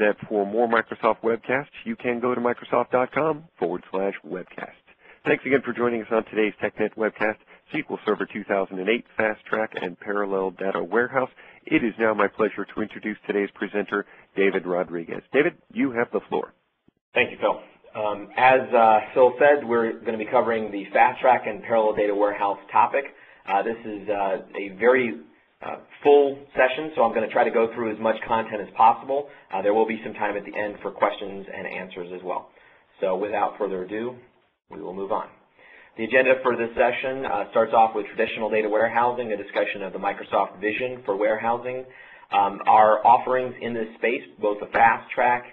that for more Microsoft webcasts, you can go to Microsoft.com forward slash webcast. Thanks again for joining us on today's TechNet webcast, SQL Server 2008 Fast Track and Parallel Data Warehouse. It is now my pleasure to introduce today's presenter, David Rodriguez. David, you have the floor. Thank you, Phil. Um, as uh, Phil said, we're going to be covering the Fast Track and Parallel Data Warehouse topic. Uh, this is uh, a very uh, full session, so I'm going to try to go through as much content as possible. Uh, there will be some time at the end for questions and answers as well. So without further ado, we will move on. The agenda for this session uh, starts off with traditional data warehousing, a discussion of the Microsoft vision for warehousing, um, our offerings in this space, both the Fast Track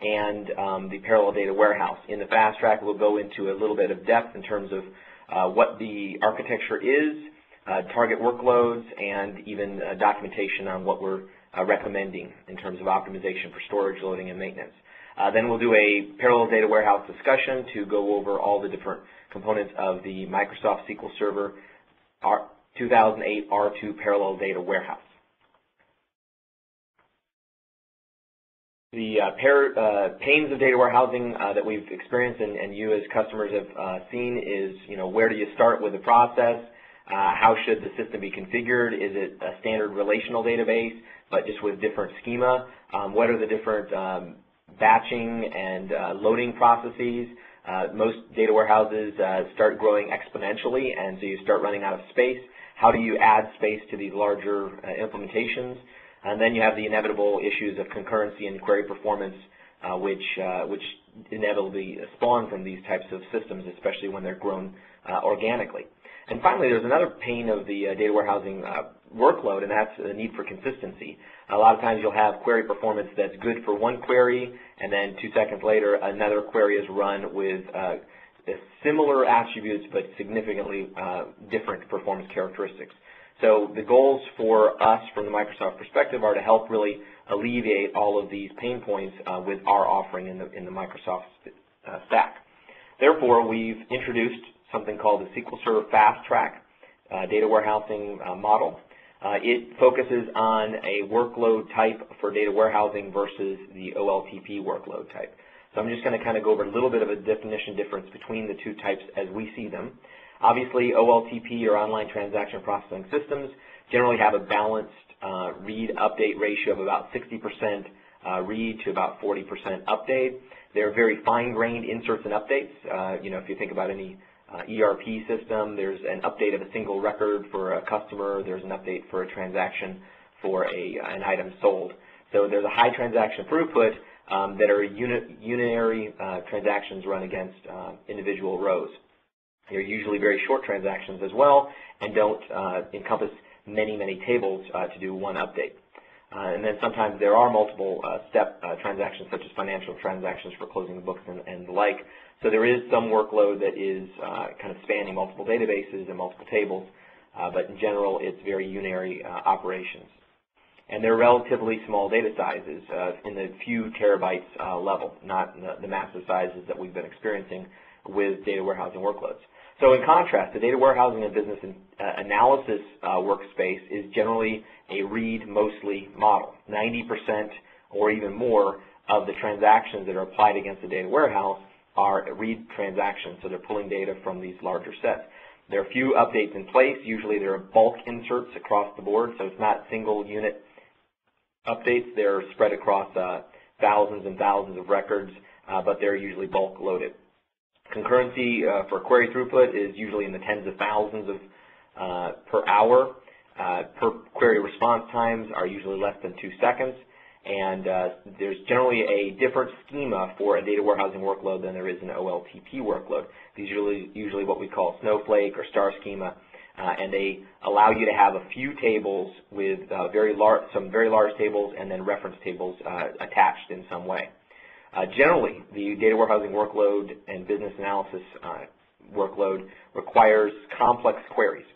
and um, the Parallel Data Warehouse. In the Fast Track, we'll go into a little bit of depth in terms of uh, what the architecture is, target workloads, and even uh, documentation on what we're uh, recommending in terms of optimization for storage, loading, and maintenance. Uh, then we'll do a parallel data warehouse discussion to go over all the different components of the Microsoft SQL Server R 2008 R2 Parallel Data Warehouse. The uh, pair, uh, pains of data warehousing uh, that we've experienced and, and, you as customers have uh, seen is, you know, where do you start with the process? Uh, how should the system be configured? Is it a standard relational database, but just with different schema? Um, what are the different um, batching and uh, loading processes? Uh, most data warehouses uh, start growing exponentially, and so you start running out of space. How do you add space to these larger uh, implementations? And then you have the inevitable issues of concurrency and query performance, uh, which which inevitably spawn from these types of systems, especially when they're grown organically. And finally, there's another pain of the uh, data warehousing uh, workload, and that's the need for consistency. A lot of times you'll have query performance that's good for one query, and then two seconds later, another query is run with uh, similar attributes but significantly uh, different performance characteristics. So the goals for us from the Microsoft perspective are to help really alleviate all of these pain points uh, with our offering in the, in the Microsoft uh, stack. Therefore, we've introduced something called the SQL Server Fast Track uh, data warehousing uh, model. Uh, it focuses on a workload type for data warehousing versus the OLTP workload type. So I'm just going to kind of go over a little bit of a definition difference between the two types as we see them. Obviously, OLTP or online transaction processing systems generally have a balanced uh, read-update ratio of about 60% uh, read to about 40% update. They're very fine-grained inserts and updates. Uh, you know, if you think about any ERP system. There's an update of a single record for a customer. There's an update for a transaction for a, an item sold. So there's a high transaction throughput um, that are unit, unitary uh, transactions run against uh, individual rows. They're usually very short transactions as well and don't uh, encompass many, many tables uh, to do one update. Uh, and then sometimes there are multiple uh, step uh, transactions, such as financial transactions for closing the books and, and the like, so there is some workload that is uh, kind of spanning multiple databases and multiple tables, uh, but in general, it's very unary uh, operations. And they're relatively small data sizes uh, in the few terabytes uh, level, not the, the, massive sizes that we've been experiencing with data warehousing workloads. So in contrast, the data warehousing and business uh, analysis workspace is generally a read-mostly model. 90% or even more of the transactions that are applied against the data warehouse are read transactions, so they're pulling data from these larger sets. There are a few updates in place. Usually there are bulk inserts across the board, so it's not single unit updates. They're spread across uh, thousands and thousands of records, uh, but they're usually bulk loaded. Concurrency uh, for query throughput is usually in the tens of thousands of uh, per hour. Uh, per query response times are usually less than two seconds and uh, there's generally a different schema for a data warehousing workload than there is an OLTP workload. These are usually, usually what we call Snowflake or star schema, uh, and they allow you to have a few tables with uh, very large, some very large tables and then reference tables uh, attached in some way. Uh, generally, the data warehousing workload and business analysis uh, workload requires complex queries,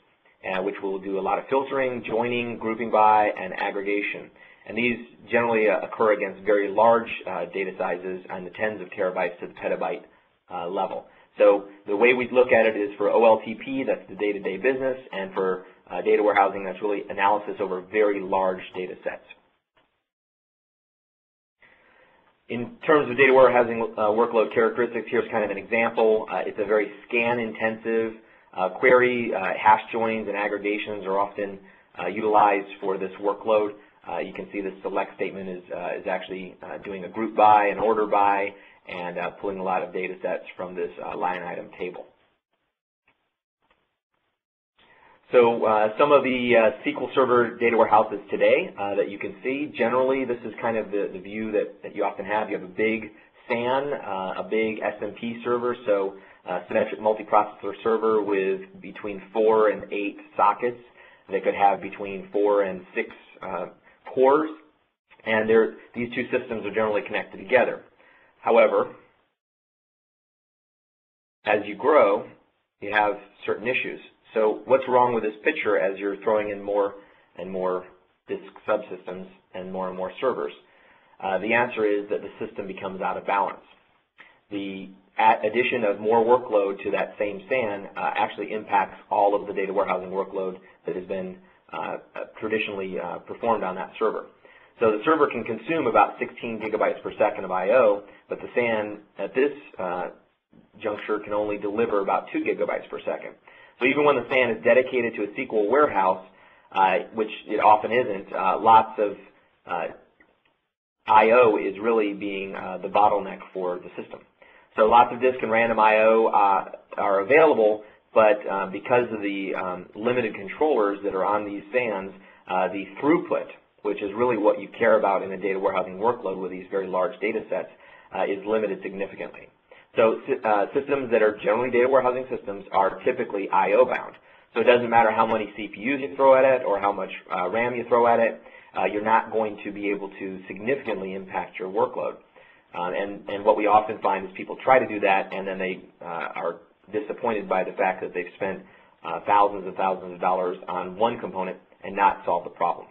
which will do a lot of filtering, joining, grouping by, and aggregation. And these generally uh, occur against very large uh, data sizes on the tens of terabytes to the petabyte uh, level. So the way we look at it is for OLTP, that's the day-to-day -day business, and for uh, data warehousing, that's really analysis over very large data sets. in terms of data warehousing uh, workload characteristics, here's kind of an example. Uh, it's a very scan-intensive query. Hash joins and aggregations are often utilized for this workload. Uh, you can see the select statement is, is actually doing a group by, an order by, and pulling a lot of data sets from this line item table. So uh, some of the uh, SQL Server data warehouses today uh, that you can see, generally this is kind of the, the view that, that, you often have. You have a big SAN, uh, a big SMP server, so uh, symmetric multiprocessor server with between four and eight sockets that could have between four and six uh, cores, and these two systems are generally connected together. However, as you grow, you have certain issues. So what's wrong with this picture as you're throwing in more and more disk subsystems and more and more servers? Uh, the answer is that the system becomes out of balance. The addition of more workload to that same SAN uh, actually impacts all of the data warehousing workload that has been traditionally uh, performed on that server. So the server can consume about 16 gigabytes per second of I.O., but the SAN at this uh, juncture can only deliver about 2 gigabytes per second. So even when the SAN is dedicated to a SQL warehouse, uh, which it often isn't, uh, lots of uh, I.O. is really being uh, the bottleneck for the system. So lots of disk and random I.O. Uh, are available, but uh, because of the um, limited controllers that are on these SANs, the throughput, which is really what you care about in a data warehousing workload with these very large data sets, is limited significantly. So uh, systems that are generally data warehousing systems are typically I.O. bound. So it doesn't matter how many CPUs you throw at it or how much uh, RAM you throw at it, uh, you're not going to be able to significantly impact your workload. Uh, and, and what we often find is people try to do that and then they uh, are disappointed by the fact that they've spent uh, thousands and thousands of dollars on one component and not solved the problem.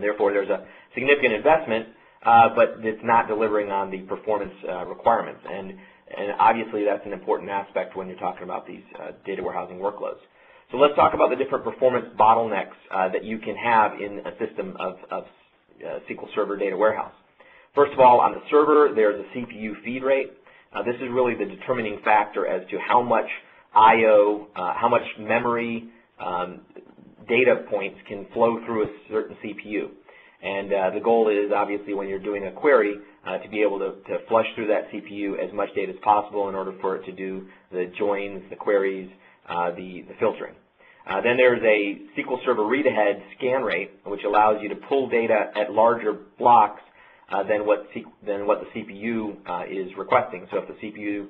therefore, there's a significant investment uh, but it's not delivering on the performance uh, requirements. And, and obviously that's an important aspect when you're talking about these uh, data warehousing workloads. So let's talk about the different performance bottlenecks uh, that you can have in a system of, of uh, SQL Server data warehouse. First of all, on the server, there's a CPU feed rate. Uh, this is really the determining factor as to how much I.O., how much memory um, data points can flow through a certain CPU. And uh, the goal is obviously when you're doing a query uh, to be able to, to, flush through that CPU as much data as possible in order for it to do the joins, the queries, uh, the, the, filtering. Uh, then there's a SQL Server read-ahead scan rate, which allows you to pull data at larger blocks uh, than what than what the CPU uh, is requesting. So if the CPU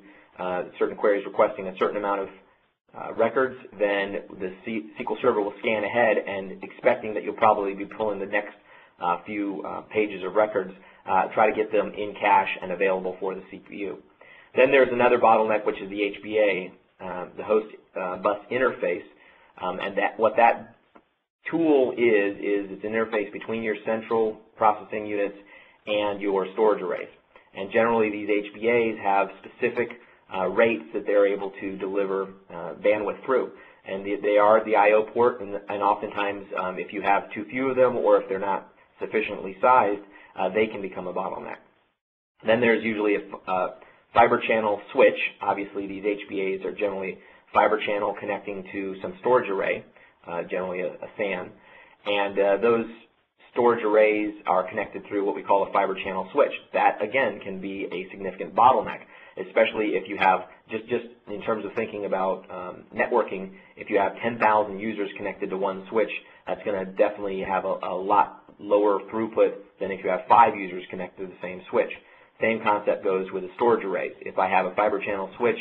certain query is requesting a certain amount of records, then the C SQL Server will scan ahead and expecting that you'll probably be pulling the next a few uh, pages of records, uh, try to get them in cache and available for the CPU. Then there's another bottleneck, which is the HBA, uh, the host bus interface, um, and that what that tool is is it's an interface between your central processing units and your storage arrays. And generally, these HBAs have specific uh, rates that they're able to deliver uh, bandwidth through. And they, they are the I.O. port, and, and oftentimes, um, if you have too few of them or if they're not sufficiently sized, uh, they can become a bottleneck. Then there's usually a uh, fiber channel switch. Obviously, these HBAs are generally fiber channel connecting to some storage array, uh, generally a, a, SAN, and uh, those storage arrays are connected through what we call a fiber channel switch. That, again, can be a significant bottleneck, especially if you have, just, just in terms of thinking about um, networking, if you have 10,000 users connected to one switch, that's going to definitely have a, a lot lower throughput than if you have five users connected to the same switch. Same concept goes with the storage arrays. If I have a fiber channel switch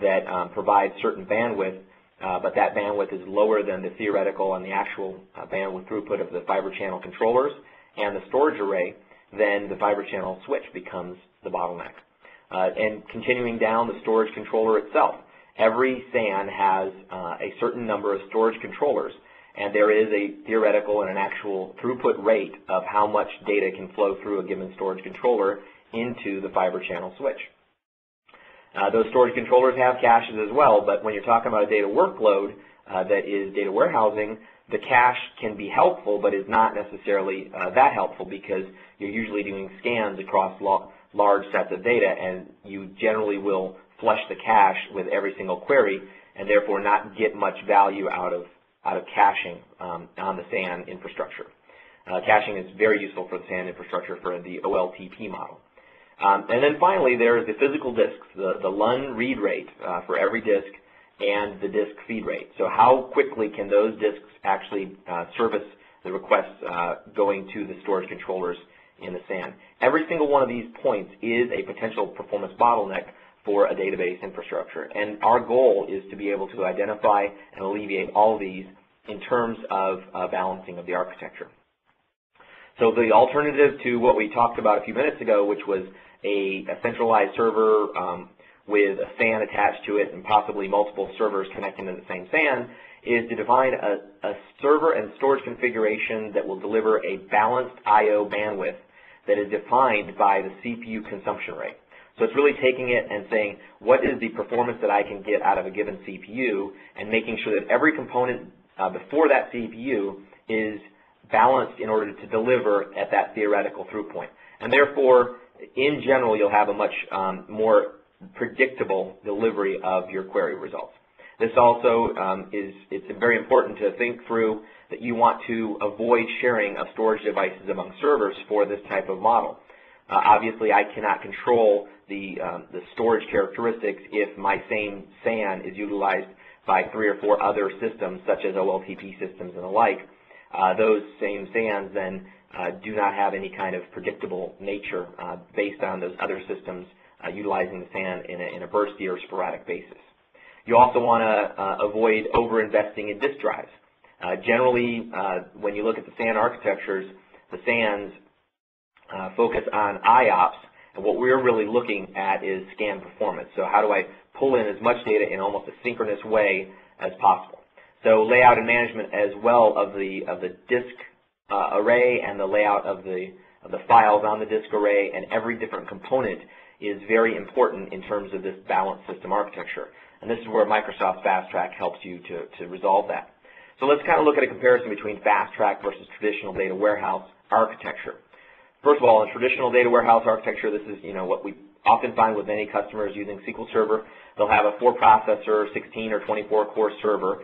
that um, provides certain bandwidth, but that bandwidth is lower than the theoretical and the actual uh, bandwidth throughput of the fiber channel controllers and the storage array, then the fiber channel switch becomes the bottleneck. Uh, and continuing down the storage controller itself, every SAN has uh, a certain number of storage controllers and there is a theoretical and an actual throughput rate of how much data can flow through a given storage controller into the fiber channel switch. Uh, those storage controllers have caches as well, but when you're talking about a data workload uh, that is data warehousing, the cache can be helpful, but is not necessarily uh, that helpful because you're usually doing scans across large sets of data, and you generally will flush the cache with every single query, and therefore not get much value out of out of caching um, on the SAN infrastructure. Uh, caching is very useful for the SAN infrastructure for the OLTP model. Um, and then finally, there's the physical disks, the, the LUN read rate uh, for every disk and the disk feed rate. So how quickly can those disks actually uh, service the requests uh, going to the storage controllers in the SAN. Every single one of these points is a potential performance bottleneck for a database infrastructure. And our goal is to be able to identify and alleviate all of these in terms of uh, balancing of the architecture. So the alternative to what we talked about a few minutes ago, which was a, a centralized server um, with a SAN attached to it and possibly multiple servers connecting to the same SAN, is to define a, a server and storage configuration that will deliver a balanced I.O. bandwidth that is defined by the CPU consumption rate. So it's really taking it and saying, what is the performance that I can get out of a given CPU, and making sure that every component uh, before that CPU is balanced in order to deliver at that theoretical through point. And therefore, in general, you'll have a much um, more predictable delivery of your query results. This also um, is it's very important to think through that you want to avoid sharing of storage devices among servers for this type of model. Uh, obviously, I cannot control the, um, the storage characteristics if my same SAN is utilized by three or four other systems, such as OLTP systems and the like. Uh, those same SANs then uh, do not have any kind of predictable nature uh, based on those other systems uh, utilizing the SAN in a, in a bursty or sporadic basis. You also want to uh, avoid over-investing in disk drives. Uh, generally, uh, when you look at the SAN architectures, the SANs uh, focus on IOPS, and what we're really looking at is scan performance. So how do I pull in as much data in almost a synchronous way as possible? So layout and management as well of the of the disk uh, array and the layout of the of the files on the disk array and every different component is very important in terms of this balanced system architecture. And this is where Microsoft Fast Track helps you to, to resolve that. So let's kind of look at a comparison between Fast Track versus traditional data warehouse architecture. First of all, in traditional data warehouse architecture, this is you know what we often find with many customers using SQL Server. They'll have a four processor, 16 or 24 core server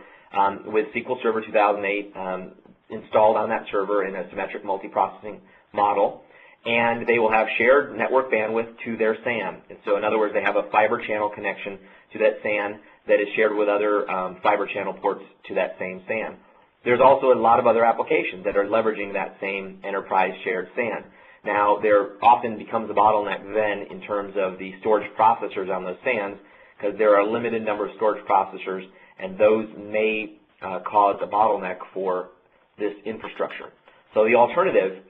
with SQL Server 2008 um, installed on that server in a symmetric multiprocessing model and they will have shared network bandwidth to their SAN. And so in other words, they have a fiber channel connection to that SAN that is shared with other um, fiber channel ports to that same SAN. There's also a lot of other applications that are leveraging that same enterprise shared SAN. Now, there often becomes a bottleneck then in terms of the storage processors on those SANs because there are a limited number of storage processors and those may uh, cause a bottleneck for this infrastructure. So the alternative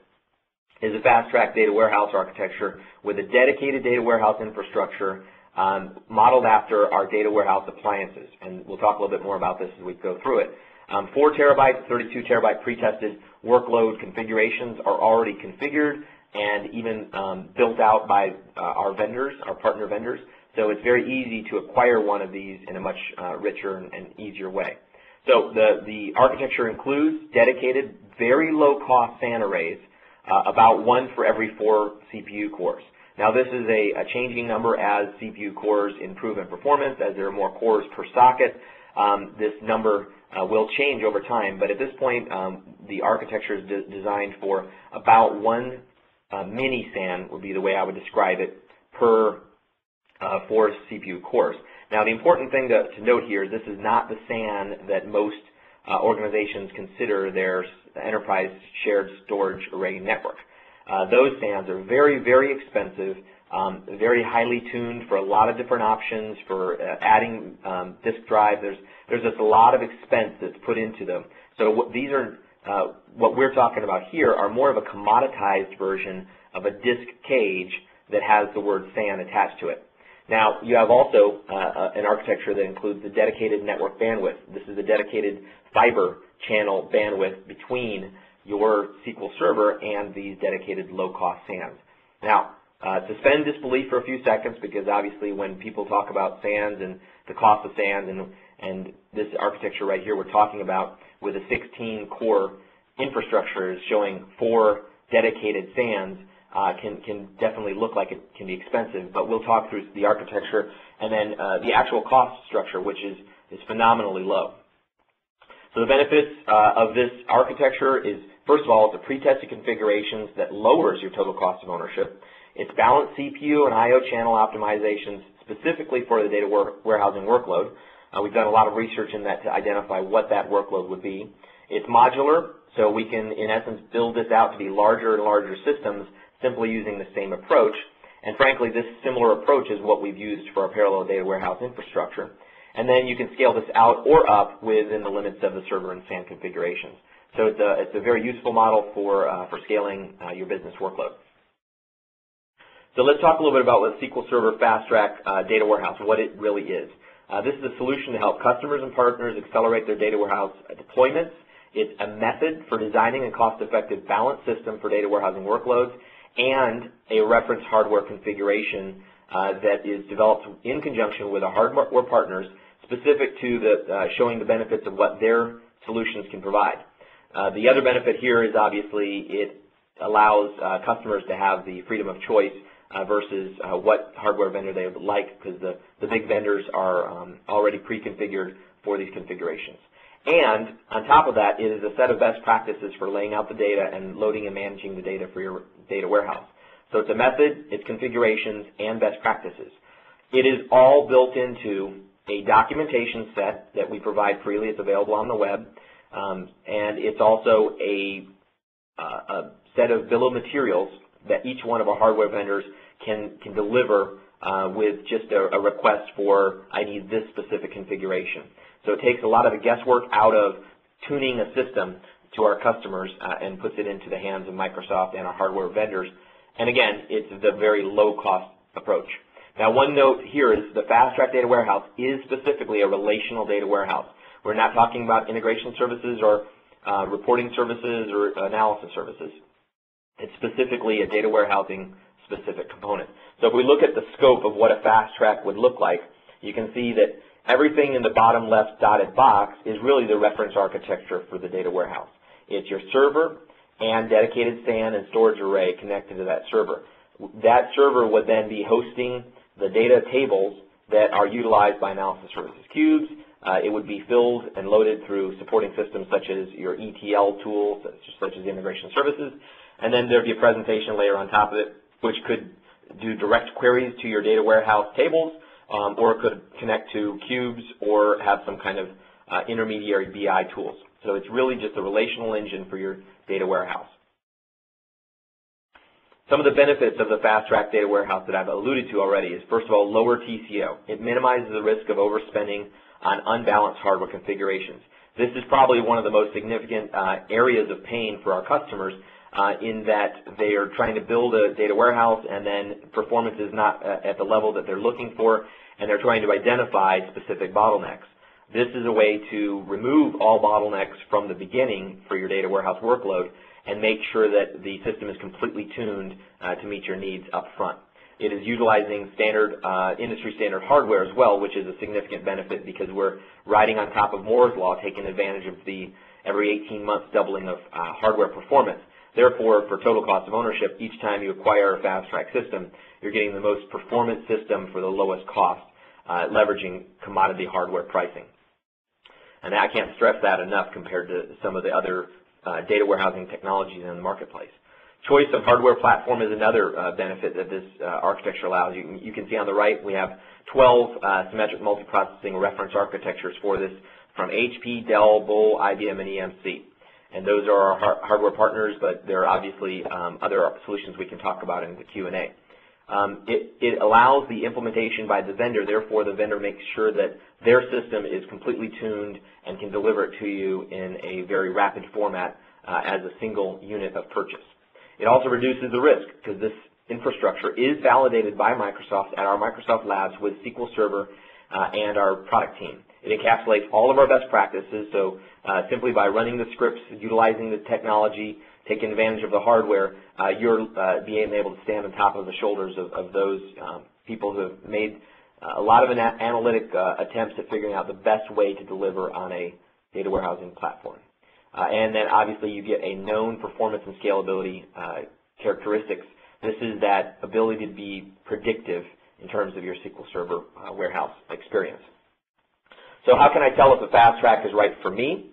is a fast-track data warehouse architecture with a dedicated data warehouse infrastructure um, modeled after our data warehouse appliances. And we'll talk a little bit more about this as we go through it. Um, 4 terabyte, 32 terabyte pre-tested workload configurations are already configured and even um, built out by uh, our vendors, our partner vendors. So it's very easy to acquire one of these in a much uh, richer and, and, easier way. So the, the architecture includes dedicated, very low-cost SAN arrays, uh, about one for every four CPU cores. Now this is a, a, changing number as CPU cores improve in performance, as there are more cores per socket. Um, this number uh, will change over time, but at this point um, the architecture is de designed for about one uh, mini SAN would be the way I would describe it per uh, four CPU cores. Now the important thing to, to, note here is this is not the SAN that most uh, organizations consider their enterprise shared storage array network. Uh, those SANs are very, very expensive, um, very highly tuned for a lot of different options for uh, adding um, disk drive. There's, there's just a lot of expense that's put into them. So what, these are, uh, what we're talking about here are more of a commoditized version of a disk cage that has the word SAN attached to it. Now, you have also uh, an architecture that includes the dedicated network bandwidth. This is the dedicated fiber channel bandwidth between your SQL Server and these dedicated low-cost SANs. Now, uh, suspend disbelief for a few seconds because obviously when people talk about SANs and the cost of SANs and, and this architecture right here we're talking about with a 16-core infrastructure is showing four dedicated SANs, uh, can, can definitely look like it can be expensive, but we'll talk through the architecture and then uh, the actual cost structure, which is, is phenomenally low. So the benefits uh, of this architecture is, first of all, it's a pre-tested configurations that lowers your total cost of ownership. It's balanced CPU and I.O. channel optimizations specifically for the data warehousing workload. Uh, we've done a lot of research in that to identify what that workload would be. It's modular, so we can, in essence, build this out to be larger and larger systems simply using the same approach. And frankly, this similar approach is what we've used for our parallel data warehouse infrastructure. And then you can scale this out or up within the limits of the server and SAN configurations. So it's a, it's a very useful model for, uh, for scaling uh, your business workload. So let's talk a little bit about what SQL Server Fast Track uh, Data Warehouse, what it really is. Uh, this is a solution to help customers and partners accelerate their data warehouse deployments. It's a method for designing a cost-effective balanced system for data warehousing workloads and a reference hardware configuration uh, that is developed in conjunction with our hardware partners specific to the, uh, showing the benefits of what their solutions can provide. Uh, the other benefit here is obviously it allows uh, customers to have the freedom of choice uh, versus uh, what hardware vendor they would like because the, the big vendors are um, already pre-configured for these configurations. And on top of that, it is a set of best practices for laying out the data and loading and managing the data for your data warehouse. So it's a method, it's configurations, and best practices. It is all built into a documentation set that we provide freely. It's available on the web. Um, and it's also a, uh, a, set of bill of materials that each one of our hardware vendors can, can deliver uh, with just a, a, request for, I need this specific configuration. So it takes a lot of the guesswork out of tuning a system to our customers uh, and puts it into the hands of Microsoft and our hardware vendors. And again, it's the very low-cost approach. Now, one note here is the Fast Track Data Warehouse is specifically a relational data warehouse. We're not talking about integration services or uh, reporting services or analysis services. It's specifically a data warehousing specific component. So if we look at the scope of what a fast track would look like, you can see that everything in the bottom left dotted box is really the reference architecture for the data warehouse. It's your server and dedicated SAN and storage array connected to that server. That server would then be hosting the data tables that are utilized by Analysis Services Cubes. Uh, it would be filled and loaded through supporting systems such as your ETL tools, such as the integration services, and then there'd be a presentation layer on top of it which could do direct queries to your data warehouse tables, um, or it could connect to cubes or have some kind of uh, intermediary BI tools. So it's really just a relational engine for your data warehouse. Some of the benefits of the Fast Track Data Warehouse that I've alluded to already is, first of all, lower TCO. It minimizes the risk of overspending on unbalanced hardware configurations. This is probably one of the most significant uh, areas of pain for our customers uh, in that they are trying to build a data warehouse and then performance is not uh, at the level that they're looking for and they're trying to identify specific bottlenecks. This is a way to remove all bottlenecks from the beginning for your data warehouse workload and make sure that the system is completely tuned uh, to meet your needs up front. It is utilizing standard uh, industry standard hardware as well, which is a significant benefit because we're riding on top of Moore's law, taking advantage of the every 18 months doubling of uh, hardware performance. Therefore, for total cost of ownership, each time you acquire a fast track system, you're getting the most performance system for the lowest cost, uh, leveraging commodity hardware pricing. And I can't stress that enough compared to some of the other uh, data warehousing technologies in the marketplace. Choice of hardware platform is another uh, benefit that this uh, architecture allows. You, you can see on the right we have 12 uh, symmetric multiprocessing reference architectures for this from HP, Dell, Bull, IBM, and EMC and those are our hardware partners, but there are obviously um, other solutions we can talk about in the Q&A. Um, it, it, allows the implementation by the vendor, therefore the vendor makes sure that their system is completely tuned and can deliver it to you in a very rapid format uh, as a single unit of purchase. It also reduces the risk because this infrastructure is validated by Microsoft at our Microsoft labs with SQL Server uh, and our product team. It encapsulates all of our best practices, so uh, simply by running the scripts, utilizing the technology, taking advantage of the hardware, uh, you're uh, being able to stand on top of the shoulders of, of those um, people who have made uh, a lot of an analytic uh, attempts at figuring out the best way to deliver on a data warehousing platform. Uh, and then obviously you get a known performance and scalability characteristics This is that ability to be predictive in terms of your SQL Server warehouse experience. So how can I tell if a fast track is right for me?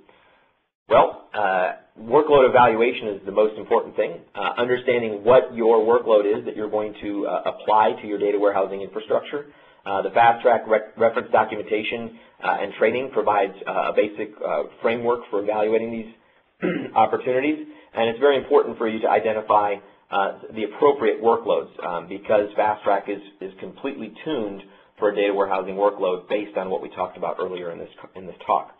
Well, uh, workload evaluation is the most important thing. Uh, understanding what your workload is that you're going to uh, apply to your data warehousing infrastructure. Uh, the fast track re reference documentation uh, and training provides uh, a basic framework for evaluating these opportunities, and it's very important for you to identify the appropriate workloads um, because fast track is, is completely tuned for a data warehousing workload based on what we talked about earlier in this, in this talk.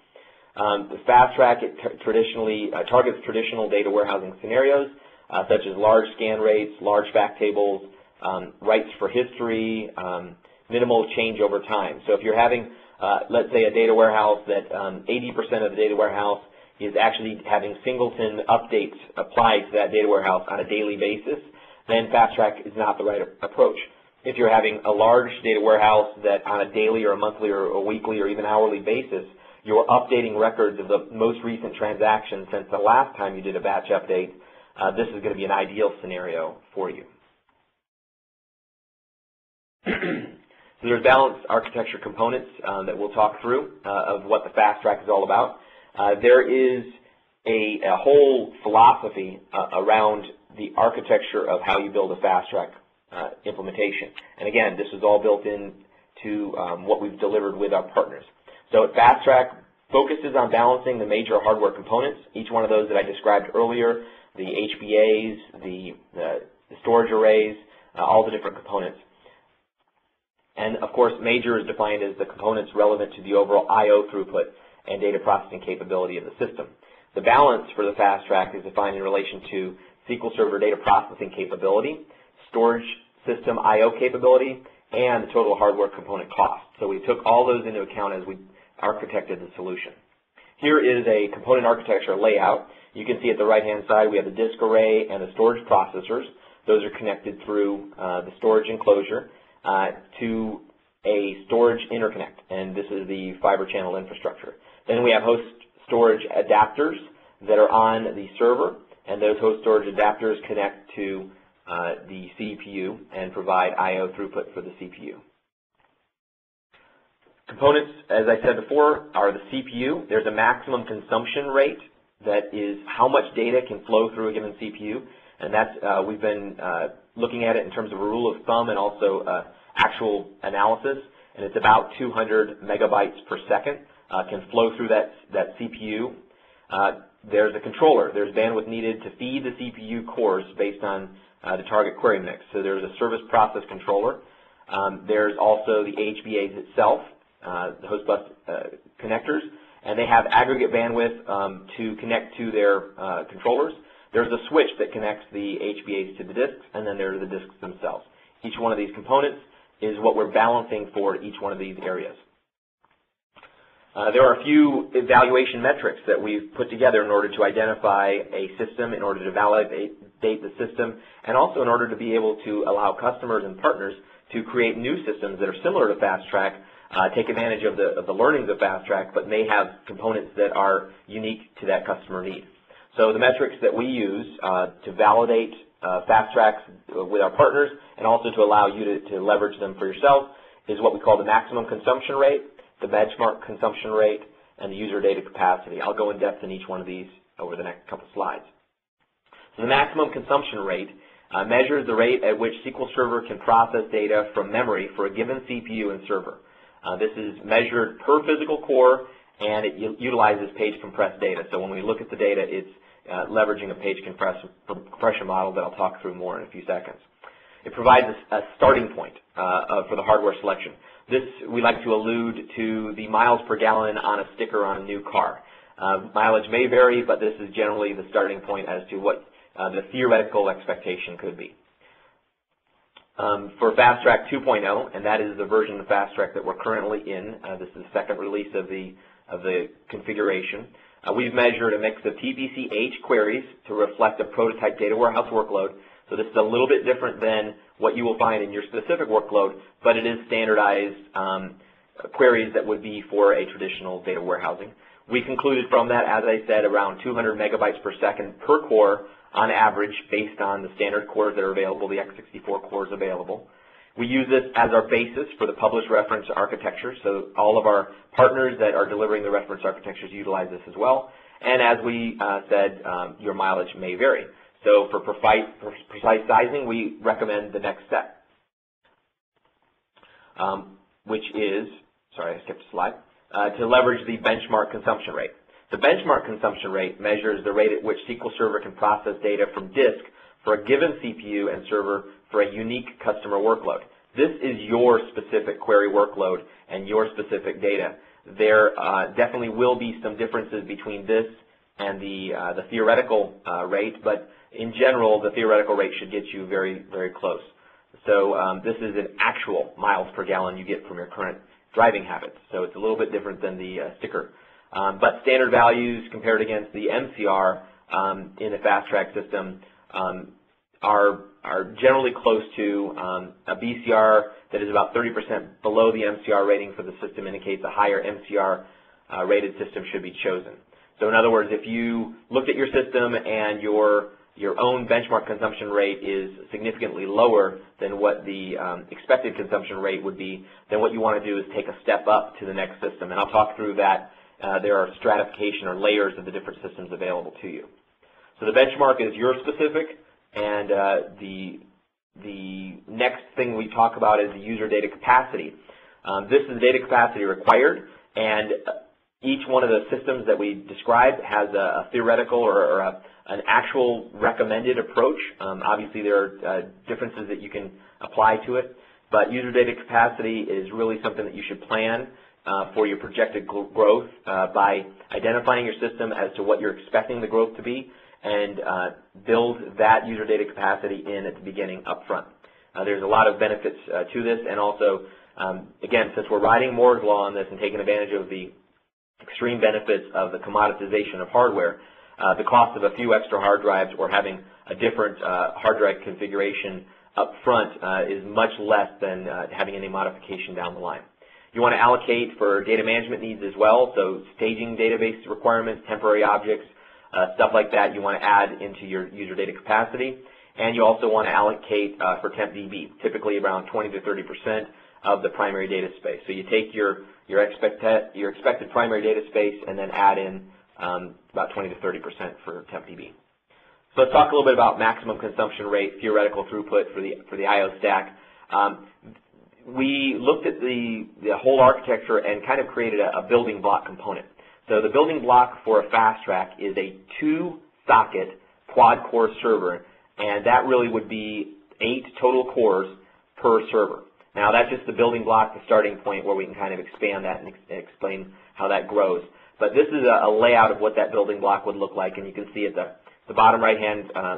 Um, the fast track it traditionally uh, targets traditional data warehousing scenarios uh, such as large scan rates, large fact tables, um, writes for history, um, minimal change over time. So if you're having, uh, let's say, a data warehouse that 80% um, of the data warehouse is actually having singleton updates applied to that data warehouse on a daily basis, then fast track is not the right approach. If you're having a large data warehouse that on a daily or a monthly or a weekly or even hourly basis you're updating records of the most recent transaction since the last time you did a batch update, uh, this is going to be an ideal scenario for you. so there's balanced architecture components uh, that we'll talk through uh, of what the fast track is all about. Uh, there is a, a whole philosophy uh, around the architecture of how you build a fast track uh, implementation. And again, this is all built in to um, what we've delivered with our partners. So Fast Track focuses on balancing the major hardware components, each one of those that I described earlier, the HBAs, the, the, the storage arrays, uh, all the different components. And of course, major is defined as the components relevant to the overall I.O. throughput and data processing capability of the system. The balance for the fast track is defined in relation to SQL Server data processing capability, storage system I.O. capability, and the total hardware component cost. So we took all those into account as we architected the solution. Here is a component architecture layout. You can see at the right-hand side we have the disk array and the storage processors. Those are connected through uh, the storage enclosure uh, to a storage interconnect, and this is the fiber channel infrastructure. Then we have host storage adapters that are on the server, and those host storage adapters connect to uh, the CPU and provide I.O. throughput for the CPU. Components, as I said before, are the CPU. There's a maximum consumption rate that is how much data can flow through a given CPU, and that's uh, we've been uh, looking at it in terms of a rule of thumb and also uh, actual analysis, and it's about 200 megabytes per second uh, can flow through that that CPU. Uh, there's a controller. There's bandwidth needed to feed the CPU cores based on uh, the target query mix. So there's a service process controller. Um, there's also the HBAs itself, the host bus uh, connectors, and they have aggregate bandwidth um, to connect to their uh, controllers. There's a switch that connects the HBAs to the disks, and then there are the disks themselves. Each one of these components is what we're balancing for each one of these areas. Uh, there are a few evaluation metrics that we've put together in order to identify a system, in order to validate the system, and also in order to be able to allow customers and partners to create new systems that are similar to Fast Track uh, take advantage of the, of the learnings of Fast Track, but may have components that are unique to that customer need. So the metrics that we use uh, to validate uh, Fast Tracks with our partners and also to allow you to, to leverage them for yourself is what we call the maximum consumption rate, the benchmark consumption rate, and the user data capacity. I'll go in depth in each one of these over the next couple slides. So the maximum consumption rate uh, measures the rate at which SQL Server can process data from memory for a given CPU and server. Uh, this is measured per physical core, and it utilizes page compressed data. So when we look at the data, it's uh, leveraging a page compressed compression model that I'll talk through more in a few seconds. It provides a, a starting point uh, for the hardware selection. This, we like to allude to the miles per gallon on a sticker on a new car. Uh, mileage may vary, but this is generally the starting point as to what uh, the theoretical expectation could be um, for Fast Track 2.0, and that is the version of Fast Track that we're currently in. Uh, this is the second release of the of the configuration. Uh, we've measured a mix of TPC-H queries to reflect a prototype data warehouse workload. So this is a little bit different than what you will find in your specific workload, but it is standardized um, queries that would be for a traditional data warehousing. We concluded from that, as I said, around 200 megabytes per second per core on average based on the standard cores that are available, the x64 cores available. We use this as our basis for the published reference architecture, so all of our partners that are delivering the reference architectures utilize this as well. And as we uh, said, um, your mileage may vary. So for precise, sizing, we recommend the next step, um, which is, sorry, I skipped a slide, uh, to leverage the benchmark consumption rate. The benchmark consumption rate measures the rate at which SQL Server can process data from disk for a given CPU and server for a unique customer workload. This is your specific query workload and your specific data. There uh, definitely will be some differences between this and the, uh, the theoretical uh, rate, but in general, the theoretical rate should get you very, very close. So um, this is an actual miles per gallon you get from your current driving habits. So it's a little bit different than the uh, sticker. Um, but standard values compared against the MCR um, in the fast track system um, are, are generally close to a BCR that is about 30% below the MCR rating for the system indicates a higher MCR uh, rated system should be chosen. So in other words, if you looked at your system and your your own benchmark consumption rate is significantly lower than what the um, expected consumption rate would be, then what you want to do is take a step up to the next system. And I'll talk through that. Uh, there are stratification or layers of the different systems available to you. So the benchmark is your specific, and uh, the, the next thing we talk about is the user data capacity. Um, this is the data capacity required, and each one of the systems that we describe has a, a theoretical or, or a, an actual recommended approach. Um, obviously, there are uh, differences that you can apply to it, but user data capacity is really something that you should plan uh, for your projected growth uh, by identifying your system as to what you're expecting the growth to be and uh, build that user data capacity in at the beginning up front. Uh, there's a lot of benefits uh, to this and also, um, again, since we're riding Moore's Law on this and taking advantage of the extreme benefits of the commoditization of hardware, uh, the cost of a few extra hard drives or having a different uh, hard drive configuration up front uh, is much less than uh, having any modification down the line. You want to allocate for data management needs as well, so staging database requirements, temporary objects, uh, stuff like that you want to add into your user data capacity. And you also want to allocate uh, for TempDB, typically around 20 to 30 percent of the primary data space. So you take your your, expect your expected primary data space and then add in um, about 20 to 30 percent for TempDB. So let's talk a little bit about maximum consumption rate, theoretical throughput for the for the I/O stack. Um, we looked at the the whole architecture and kind of created a, a building block component. So the building block for a fast track is a two-socket quad-core server, and that really would be eight total cores per server. Now that's just the building block, the starting point where we can kind of expand that and ex explain how that grows. But this is a, a, layout of what that building block would look like, and you can see at the, the bottom right-hand uh,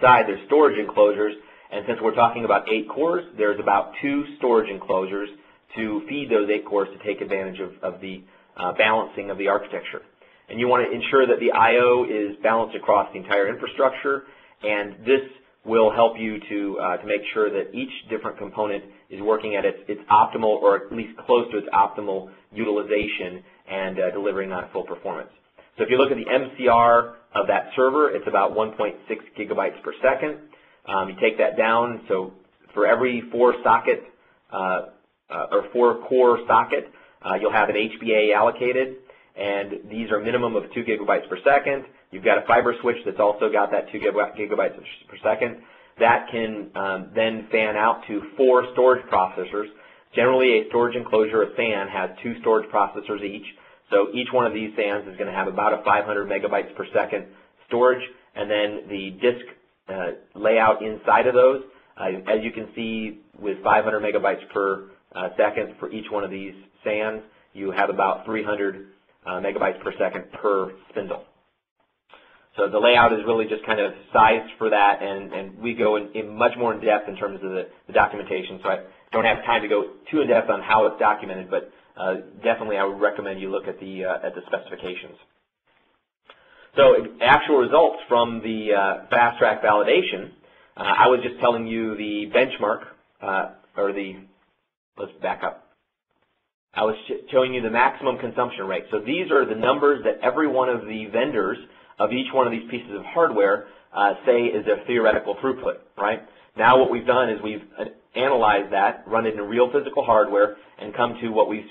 side there's storage enclosures, and since we're talking about eight cores, there's about two storage enclosures to feed those eight cores to take advantage of, of the uh, balancing of the architecture. And you want to ensure that the I.O. is balanced across the entire infrastructure, and this will help you to, uh, to make sure that each different component is working at its, its optimal or at least close to its optimal utilization and uh, delivering on full performance. So if you look at the MCR of that server, it's about 1.6 gigabytes per second. Um, you take that down, so for every four socket uh, uh, or four core socket, uh, you'll have an HBA allocated, and these are minimum of 2 gigabytes per second. You've got a fiber switch that's also got that 2 gigabytes per second. That can um, then fan out to four storage processors. Generally, a storage enclosure, a SAN, has two storage processors each. So each one of these SANs is going to have about a 500 megabytes per second storage, and then the disk uh, layout inside of those, uh, as you can see, with 500 megabytes per uh, second for each one of these SANs, you have about 300 uh, megabytes per second per spindle. So the layout is really just kind of sized for that, and, and we go in, in much more in depth in terms of the, the, documentation. So I don't have time to go too in depth on how it's documented, but uh, definitely I would recommend you look at the uh, at the specifications. So actual results from the uh, fast track validation. Uh, I was just telling you the benchmark uh, or the let's back up. I was showing you the maximum consumption rate. So these are the numbers that every one of the vendors of each one of these pieces of hardware uh, say is their theoretical throughput, right? Now what we've done is we've uh, analyzed that, run it in real physical hardware, and come to what we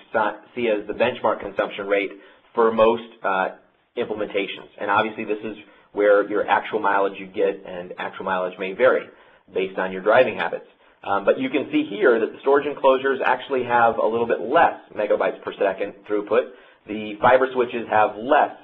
see as the benchmark consumption rate for most uh, implementations. And obviously this is where your actual mileage you get and actual mileage may vary based on your driving habits. Um, but you can see here that the storage enclosures actually have a little bit less megabytes per second throughput. The fiber switches have less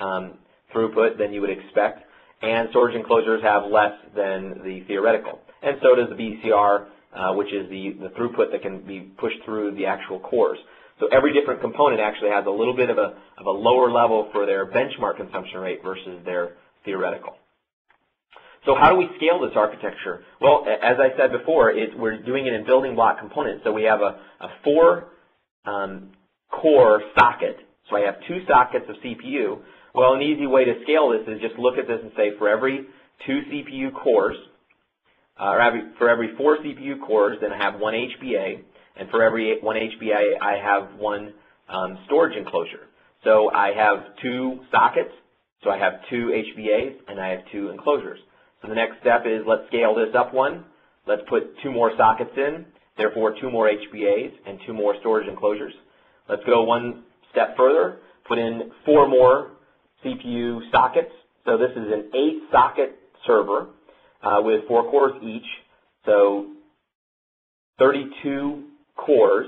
um, throughput than you would expect, and storage enclosures have less than the theoretical. And so does the BCR, uh, which is the, the throughput that can be pushed through the actual cores. So every different component actually has a little bit of a, of a lower level for their benchmark consumption rate versus their theoretical. So how do we scale this architecture? Well, as I said before, it, we're doing it in building block components. So we have a, a four um, core socket. So I have two sockets of CPU. Well, an easy way to scale this is just look at this and say for every two CPU cores, uh, or for every four CPU cores, then I have one HBA, and for every one HBA, I have one um, storage enclosure. So I have two sockets, so I have two HBAs, and I have two enclosures. So the next step is let's scale this up one. Let's put two more sockets in, therefore two more HBAs and two more storage enclosures. Let's go one step further, put in four more CPU sockets. So this is an eight socket server uh, with four cores each. So 32 cores.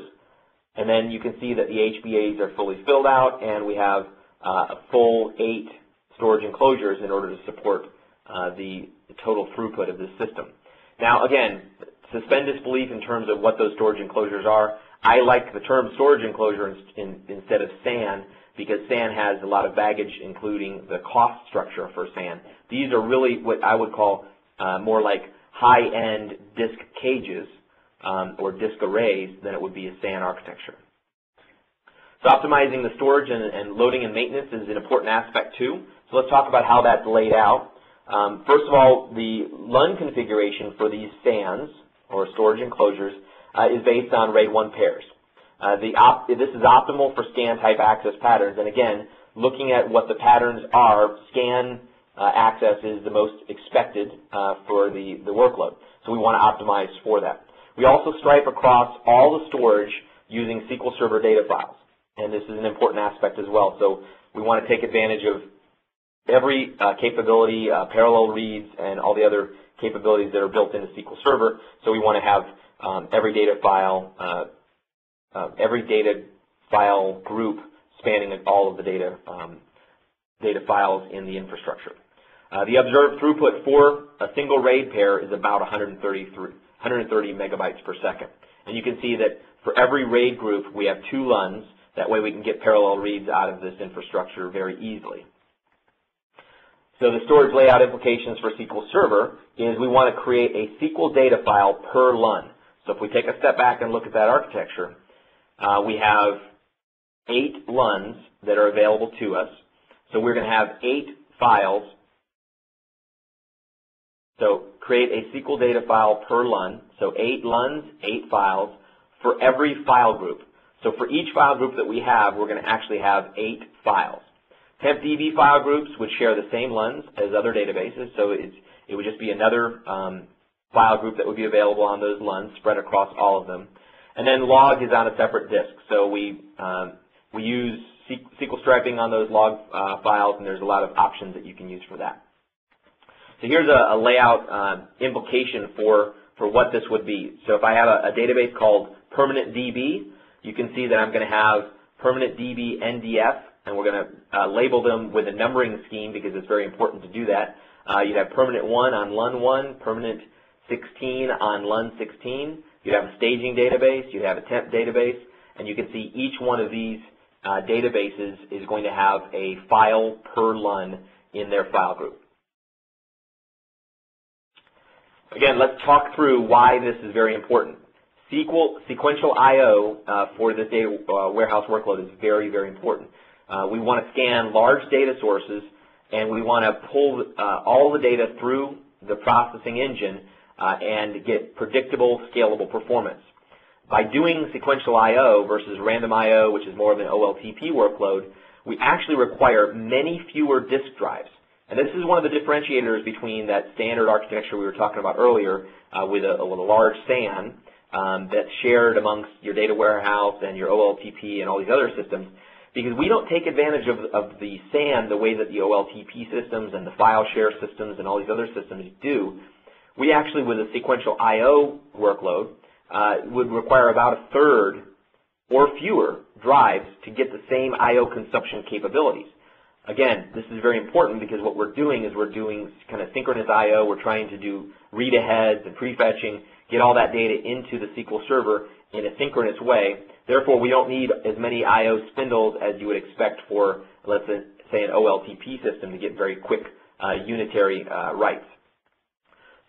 And then you can see that the HBAs are fully filled out and we have uh, a full eight storage enclosures in order to support uh, the the total throughput of this system. Now, again, suspend disbelief in terms of what those storage enclosures are. I like the term storage enclosure in, in, instead of SAN because SAN has a lot of baggage, including the cost structure for SAN. These are really what I would call uh, more like high-end disk cages um, or disk arrays than it would be a SAN architecture. So optimizing the storage and, and loading and maintenance is an important aspect too. So let's talk about how that's laid out. Um, first of all, the LUN configuration for these SANs, or storage enclosures, uh, is based on RAID 1 pairs. Uh, this is optimal for scan type access patterns, and again, looking at what the patterns are, scan uh, access is the most expected uh, for the, the workload. So we want to optimize for that. We also stripe across all the storage using SQL Server data files, and this is an important aspect as well. So we want to take advantage of every uh, capability, uh, parallel reads, and all the other capabilities that are built into SQL Server. So we want to have um, every data file, uh, uh, every data file group spanning all of the data um, data files in the infrastructure. Uh, the observed throughput for a single RAID pair is about 130, 130 megabytes per second. And you can see that for every RAID group, we have two LUNs. That way we can get parallel reads out of this infrastructure very easily. So the storage layout implications for SQL Server is we want to create a SQL data file per LUN. So if we take a step back and look at that architecture, uh, we have eight LUNs that are available to us. So we're going to have eight files. So create a SQL data file per LUN. So eight LUNs, eight files for every file group. So for each file group that we have, we're going to actually have eight files. TempDB file groups would share the same LUNs as other databases, so it would just be another um, file group that would be available on those LUNs spread across all of them. And then log is on a separate disk, so we, um, we use SQL striping on those log uh, files, and there's a lot of options that you can use for that. So here's a, a layout uh, implication for, for what this would be. So if I have a, a database called permanent DB, you can see that I'm going to have permanent DB NDF and we're going to uh, label them with a numbering scheme because it's very important to do that. Uh, you'd have permanent 1 on LUN 1, permanent 16 on LUN 16. You'd have a staging database, you'd have a temp database, and you can see each one of these uh, databases is going to have a file per LUN in their file group. Again, let's talk through why this is very important. SQL, sequential I.O. Uh, for this data uh, warehouse workload is very, very important. Uh, we want to scan large data sources, and we want to pull uh, all the data through the processing engine uh, and get predictable, scalable performance. By doing sequential I.O. versus random I.O., which is more of an OLTP workload, we actually require many fewer disk drives. And this is one of the differentiators between that standard architecture we were talking about earlier uh, with, a, with a large SAN um, that's shared amongst your data warehouse and your OLTP and all these other systems because we don't take advantage of, of the SAN the way that the OLTP systems and the file share systems and all these other systems do. We actually, with a sequential I.O. workload, uh, would require about a third or fewer drives to get the same I.O. consumption capabilities. Again, this is very important because what we're doing is we're doing kind of synchronous I.O. We're trying to do read-aheads and prefetching, get all that data into the SQL Server in a synchronous way. Therefore, we don't need as many I.O. spindles as you would expect for, let's say, an OLTP system to get very quick uh, unitary uh, writes.